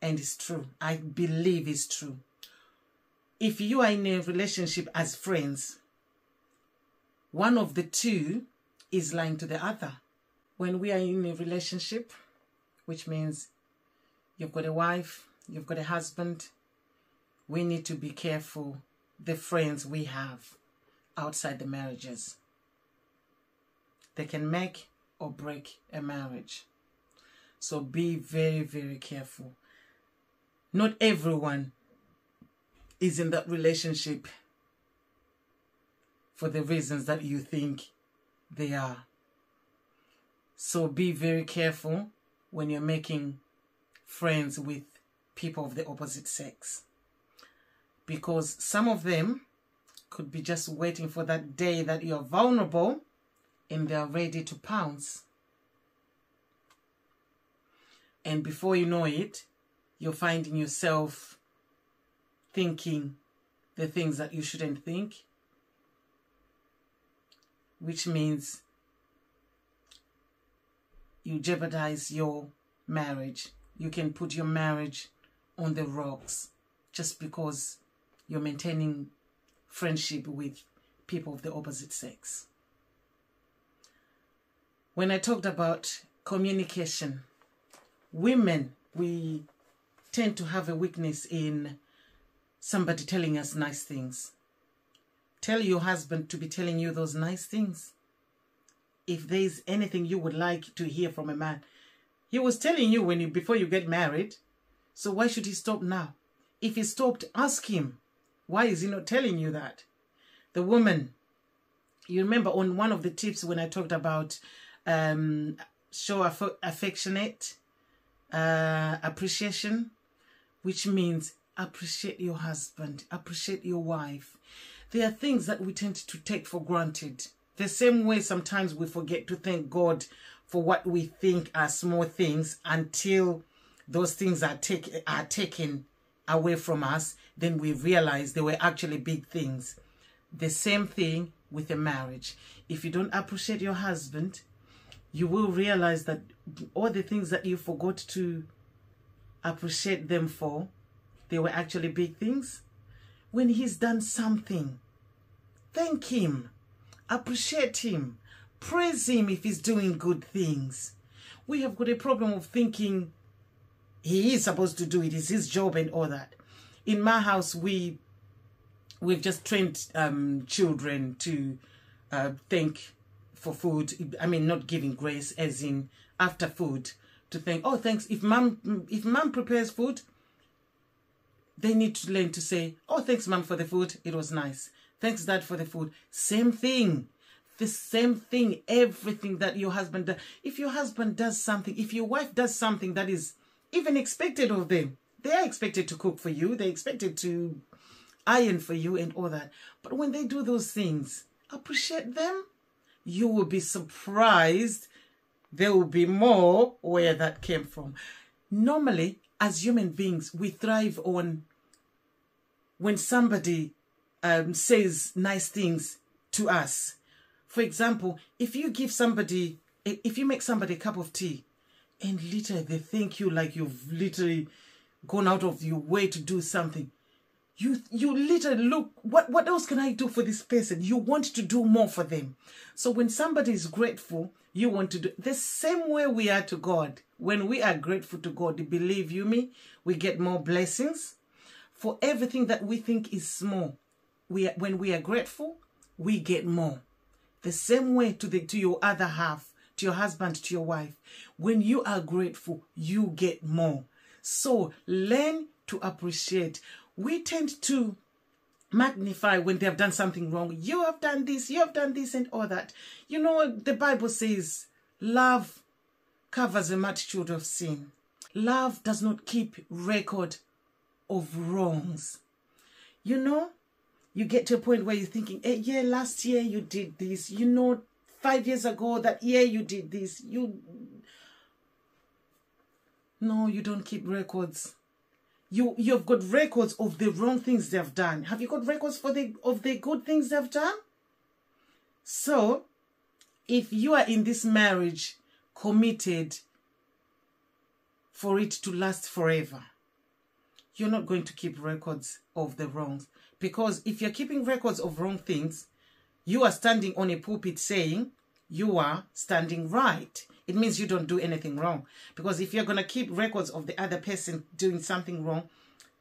and it's true, I believe it's true. If you are in a relationship as friends, one of the two is lying to the other. When we are in a relationship, which means you've got a wife, you've got a husband, we need to be careful the friends we have outside the marriages. They can make or break a marriage. So be very, very careful. Not everyone is in that relationship for the reasons that you think they are. So be very careful when you're making friends with people of the opposite sex. Because some of them could be just waiting for that day that you're vulnerable and they're ready to pounce. And before you know it, you're finding yourself thinking the things that you shouldn't think, which means you jeopardize your marriage. You can put your marriage on the rocks just because you're maintaining friendship with people of the opposite sex. When I talked about communication, women, we tend to have a weakness in somebody telling us nice things. Tell your husband to be telling you those nice things. If there's anything you would like to hear from a man, he was telling you when you before you get married. So why should he stop now? If he stopped, ask him. Why is he not telling you that? The woman, you remember on one of the tips when I talked about um, show aff- affectionate uh, appreciation, which means appreciate your husband, appreciate your wife. There are things that we tend to take for granted. The same way sometimes we forget to thank God for what we think are small things until those things are, take, are taken away from us, then we realize they were actually big things. The same thing with a marriage. If you don't appreciate your husband, you will realize that all the things that you forgot to appreciate them for, they were actually big things. When he's done something, thank him, appreciate him, praise him if he's doing good things. We have got a problem of thinking he is supposed to do it, it's his job and all that. In my house, we we've just trained um, children to uh, thank for food. I mean, not giving grace as in after food to think, oh, thanks. If mom, if mom prepares food, they need to learn to say, oh, thanks, mom, for the food. It was nice. Thanks, dad, for the food. Same thing. the same thing, everything that your husband does. If your husband does something, if your wife does something that is even expected of them, they are expected to cook for you, they're expected to iron for you and all that. But when they do those things, appreciate them. You will be surprised. There will be more where that came from. Normally, as human beings, we thrive on when somebody um, says nice things to us. For example, if you give somebody, if you make somebody a cup of tea and literally they thank you like you've literally gone out of your way to do something, you you literally look what what else can i do for this person? You want to do more for them. So when somebody is grateful you want to do the same way we are to god. When we are grateful to god believe you me we get more blessings. For everything that we think is small we when we are grateful we get more. The same way to the to your other half to your husband to your wife. When you are grateful you get more. So learn to appreciate we tend to magnify when they have done something wrong. You have done this, you have done this, and all that. You know, the Bible says love covers a multitude of sin. Love does not keep record of wrongs. You know, you get to a point where you're thinking, hey, yeah, last year you did this. You know, five years ago, that year you did this. You. No, you don't keep records you you've got records of the wrong things they've done. Have you got records for the of the good things they've done? So, if you are in this marriage committed for it to last forever, you're not going to keep records of the wrongs. Because if you're keeping records of wrong things, you are standing on a pulpit saying you are standing right it means you don't do anything wrong. Because if you're going to keep records of the other person doing something wrong,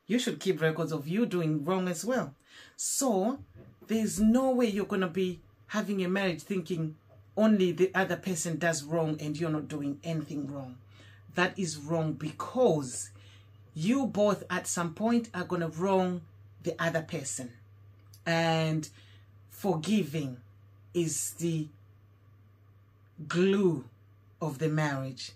you should keep records of you doing wrong as well. So there's no way you're going to be having a marriage thinking only the other person does wrong and you're not doing anything wrong. That is wrong because you both at some point are going to wrong the other person. And forgiving is the glue of the marriage.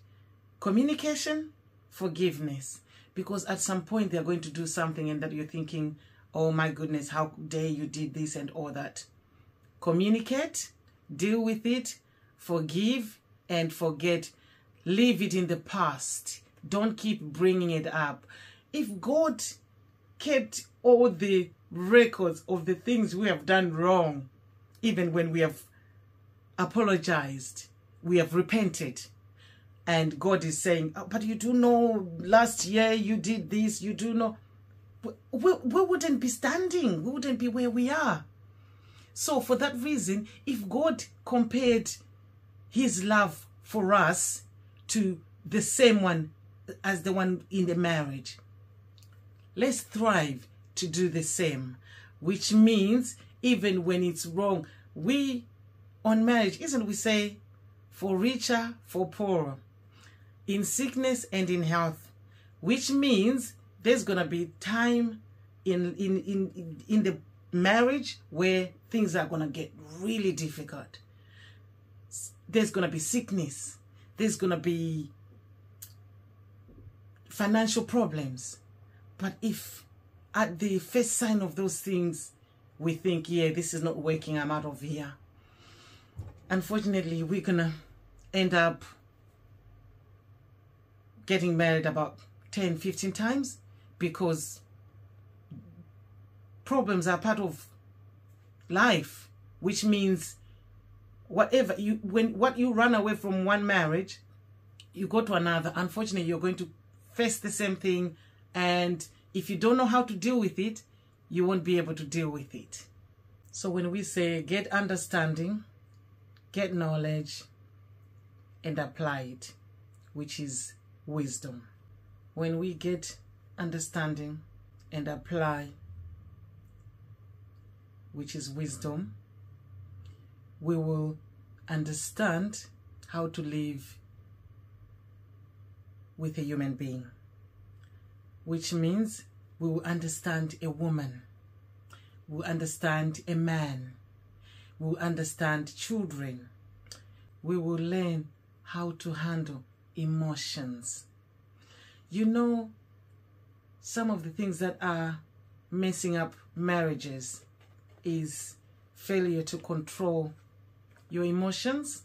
Communication, forgiveness. Because at some point they're going to do something and that you're thinking, oh my goodness, how dare you did this and all that. Communicate, deal with it, forgive and forget. Leave it in the past. Don't keep bringing it up. If God kept all the records of the things we have done wrong, even when we have apologized, we have repented and God is saying, oh, but you do know last year you did this, you do know. We, we wouldn't be standing, we wouldn't be where we are. So, for that reason, if God compared his love for us to the same one as the one in the marriage, let's thrive to do the same, which means even when it's wrong, we on marriage, isn't we say, for richer, for poorer, in sickness and in health, which means there's going to be time in, in, in, in the marriage where things are going to get really difficult. There's going to be sickness. There's going to be financial problems. But if at the first sign of those things, we think, yeah, this is not working, I'm out of here. Unfortunately, we're to end up getting married about 10, 15 times because problems are part of life, which means whatever you when what you run away from one marriage, you go to another. Unfortunately, you're going to face the same thing, and if you don't know how to deal with it, you won't be able to deal with it. So when we say get understanding, get knowledge, and apply it, which is wisdom. When we get understanding and apply, which is wisdom, we will understand how to live with a human being, which means we will understand a woman, we will understand a man, We'll understand children. We will learn how to handle emotions. You know, some of the things that are messing up marriages is failure to control your emotions,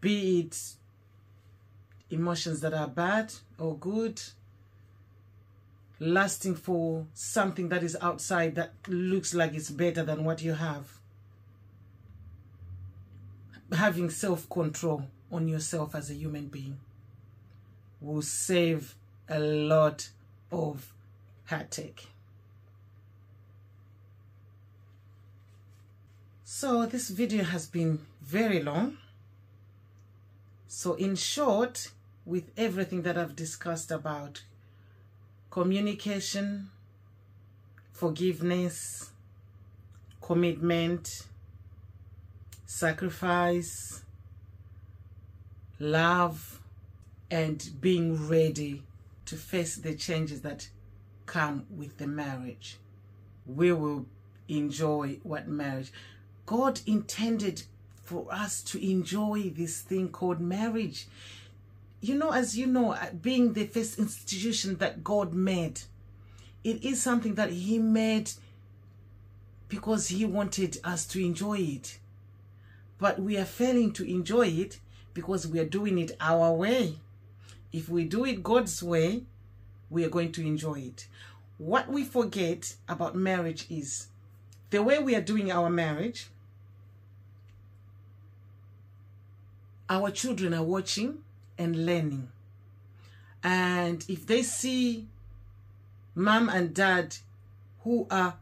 be it emotions that are bad or good, lasting for something that is outside that looks like it's better than what you have. Having self control on yourself as a human being will save a lot of heartache. So this video has been very long. So in short, with everything that I've discussed about communication, forgiveness, commitment, sacrifice, love, and being ready to face the changes that come with the marriage. We will enjoy what marriage. God intended for us to enjoy this thing called marriage you know, as you know, uh, being the first institution that God made, it is something that He made because He wanted us to enjoy it. But we are failing to enjoy it because we are doing it our way. If we do it God's way, we are going to enjoy it. What we forget about marriage is the way we are doing our marriage, our children are watching and learning. And if they see mom and dad who are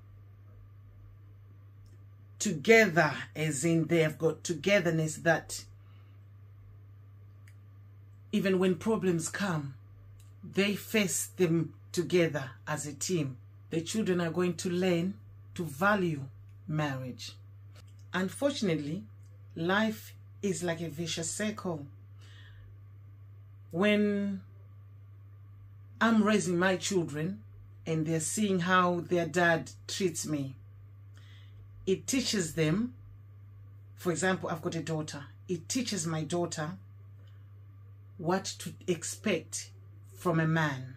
together, as in they have got togetherness that even when problems come, they face them together as a team. The children are going to learn to value marriage. Unfortunately, life is like a vicious circle when I'm raising my children and they're seeing how their dad treats me, it teaches them, for example, I've got a daughter, it teaches my daughter what to expect from a man.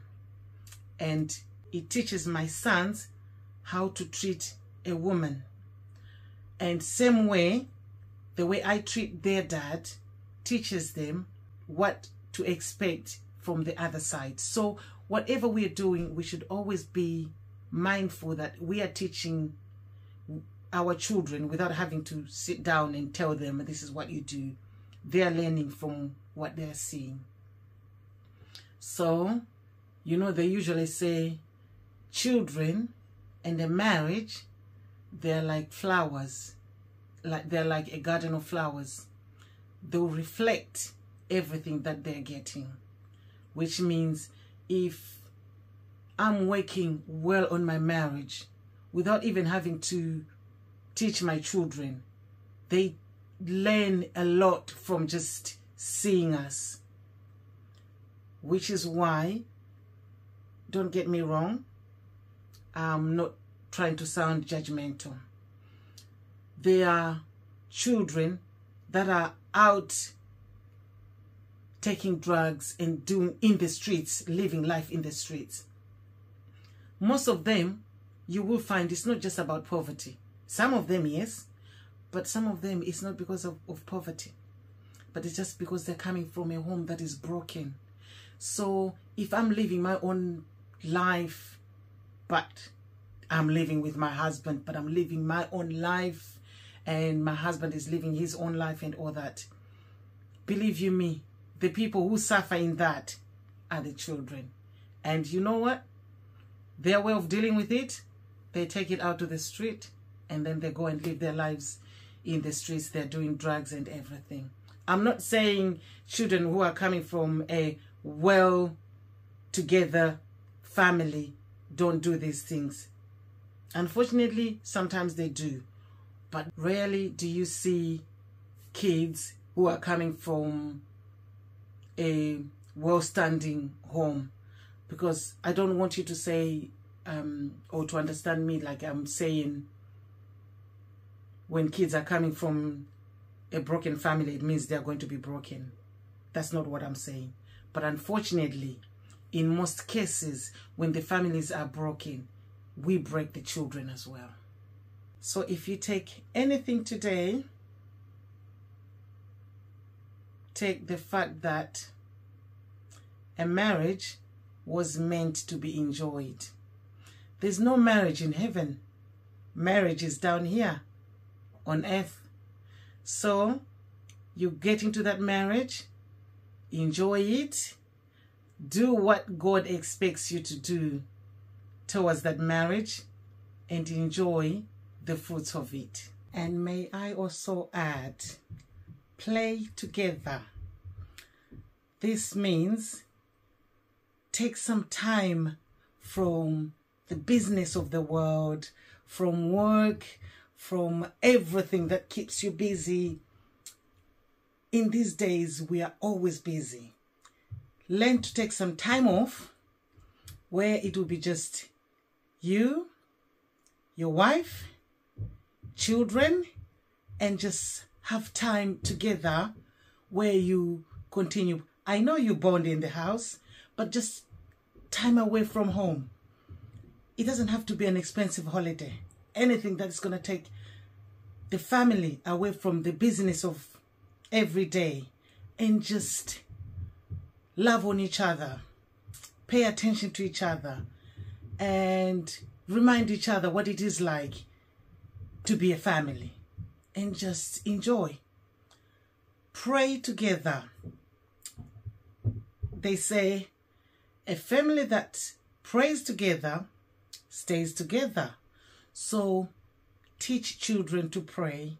And it teaches my sons how to treat a woman. And same way, the way I treat their dad teaches them what to expect from the other side. So whatever we're doing, we should always be mindful that we are teaching our children without having to sit down and tell them this is what you do. They are learning from what they're seeing. So, you know, they usually say children and a marriage, they're like flowers. Like they're like a garden of flowers. They'll reflect everything that they're getting. Which means if I'm working well on my marriage without even having to teach my children, they learn a lot from just seeing us. Which is why, don't get me wrong, I'm not trying to sound judgmental. There are children that are out taking drugs and doing in the streets, living life in the streets. Most of them, you will find it's not just about poverty. Some of them, yes, but some of them, it's not because of, of poverty, but it's just because they're coming from a home that is broken. So if I'm living my own life, but I'm living with my husband, but I'm living my own life, and my husband is living his own life and all that. Believe you me, the people who suffer in that are the children. And you know what? Their way of dealing with it, they take it out to the street and then they go and live their lives in the streets. They're doing drugs and everything. I'm not saying children who are coming from a well together family don't do these things. Unfortunately, sometimes they do. But rarely do you see kids who are coming from a well-standing home because I don't want you to say um, or to understand me like I'm saying when kids are coming from a broken family, it means they're going to be broken. That's not what I'm saying. But unfortunately, in most cases, when the families are broken, we break the children as well. So if you take anything today, take the fact that a marriage was meant to be enjoyed. There's no marriage in heaven. Marriage is down here on earth. So you get into that marriage, enjoy it, do what God expects you to do towards that marriage, and enjoy the fruits of it. And may I also add, play together. This means take some time from the business of the world, from work, from everything that keeps you busy. In these days, we are always busy. Learn to take some time off where it will be just you, your wife, children, and just have time together where you continue. I know you bond in the house, but just time away from home. It doesn't have to be an expensive holiday. Anything that's going to take the family away from the business of every day and just love on each other, pay attention to each other, and remind each other what it is like to be a family and just enjoy. Pray together. They say a family that prays together stays together. So teach children to pray.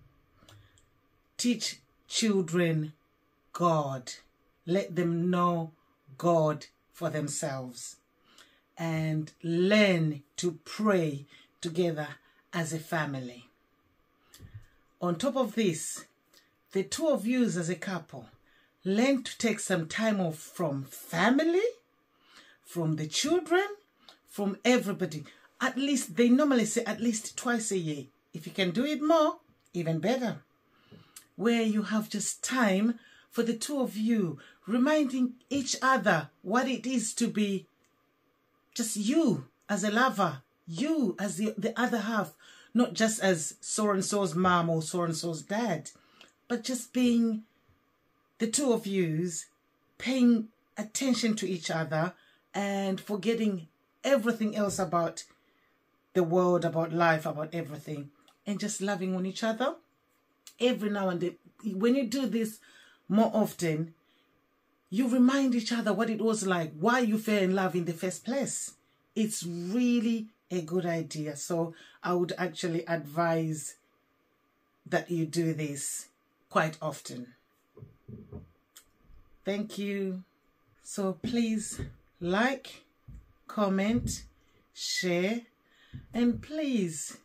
Teach children God. Let them know God for themselves. And learn to pray together as a family. On top of this, the two of you as a couple learn to take some time off from family, from the children, from everybody. At least, they normally say at least twice a year. If you can do it more, even better. Where you have just time for the two of you, reminding each other what it is to be just you as a lover, you as the, the other half, not just as so and so's mom or so and so's dad, but just being the two of yous paying attention to each other and forgetting everything else about the world, about life, about everything, and just loving on each other. Every now and then, when you do this more often, you remind each other what it was like, why you fell in love in the first place. It's really a good idea. So I would actually advise that you do this quite often. Thank you. So please like, comment, share, and please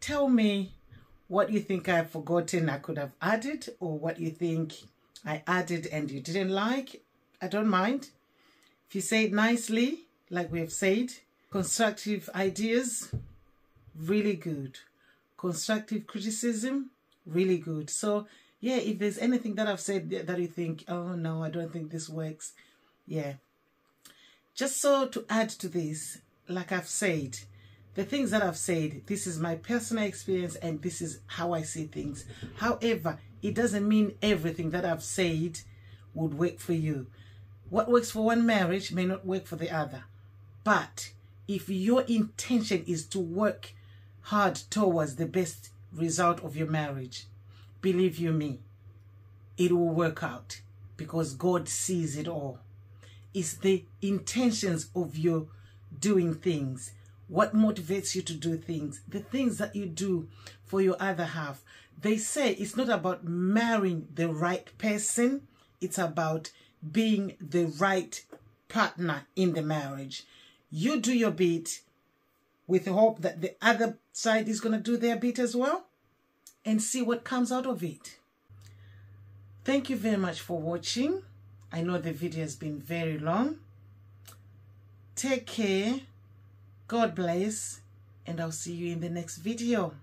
tell me what you think I've forgotten I could have added or what you think I added and you didn't like. I don't mind. If you say it nicely, like we have said, constructive ideas, really good. Constructive criticism, really good. So yeah, if there's anything that I've said that you think, oh no, I don't think this works, yeah. Just so to add to this, like I've said, the things that I've said, this is my personal experience and this is how I see things. However, it doesn't mean everything that I've said would work for you. What works for one marriage may not work for the other. But if your intention is to work hard towards the best result of your marriage, believe you me, it will work out because God sees it all. It's the intentions of your doing things, what motivates you to do things, the things that you do for your other half. They say it's not about marrying the right person, it's about being the right partner in the marriage. You do your bit with the hope that the other side is going to do their bit as well and see what comes out of it. Thank you very much for watching. I know the video has been very long. Take care. God bless. And I'll see you in the next video.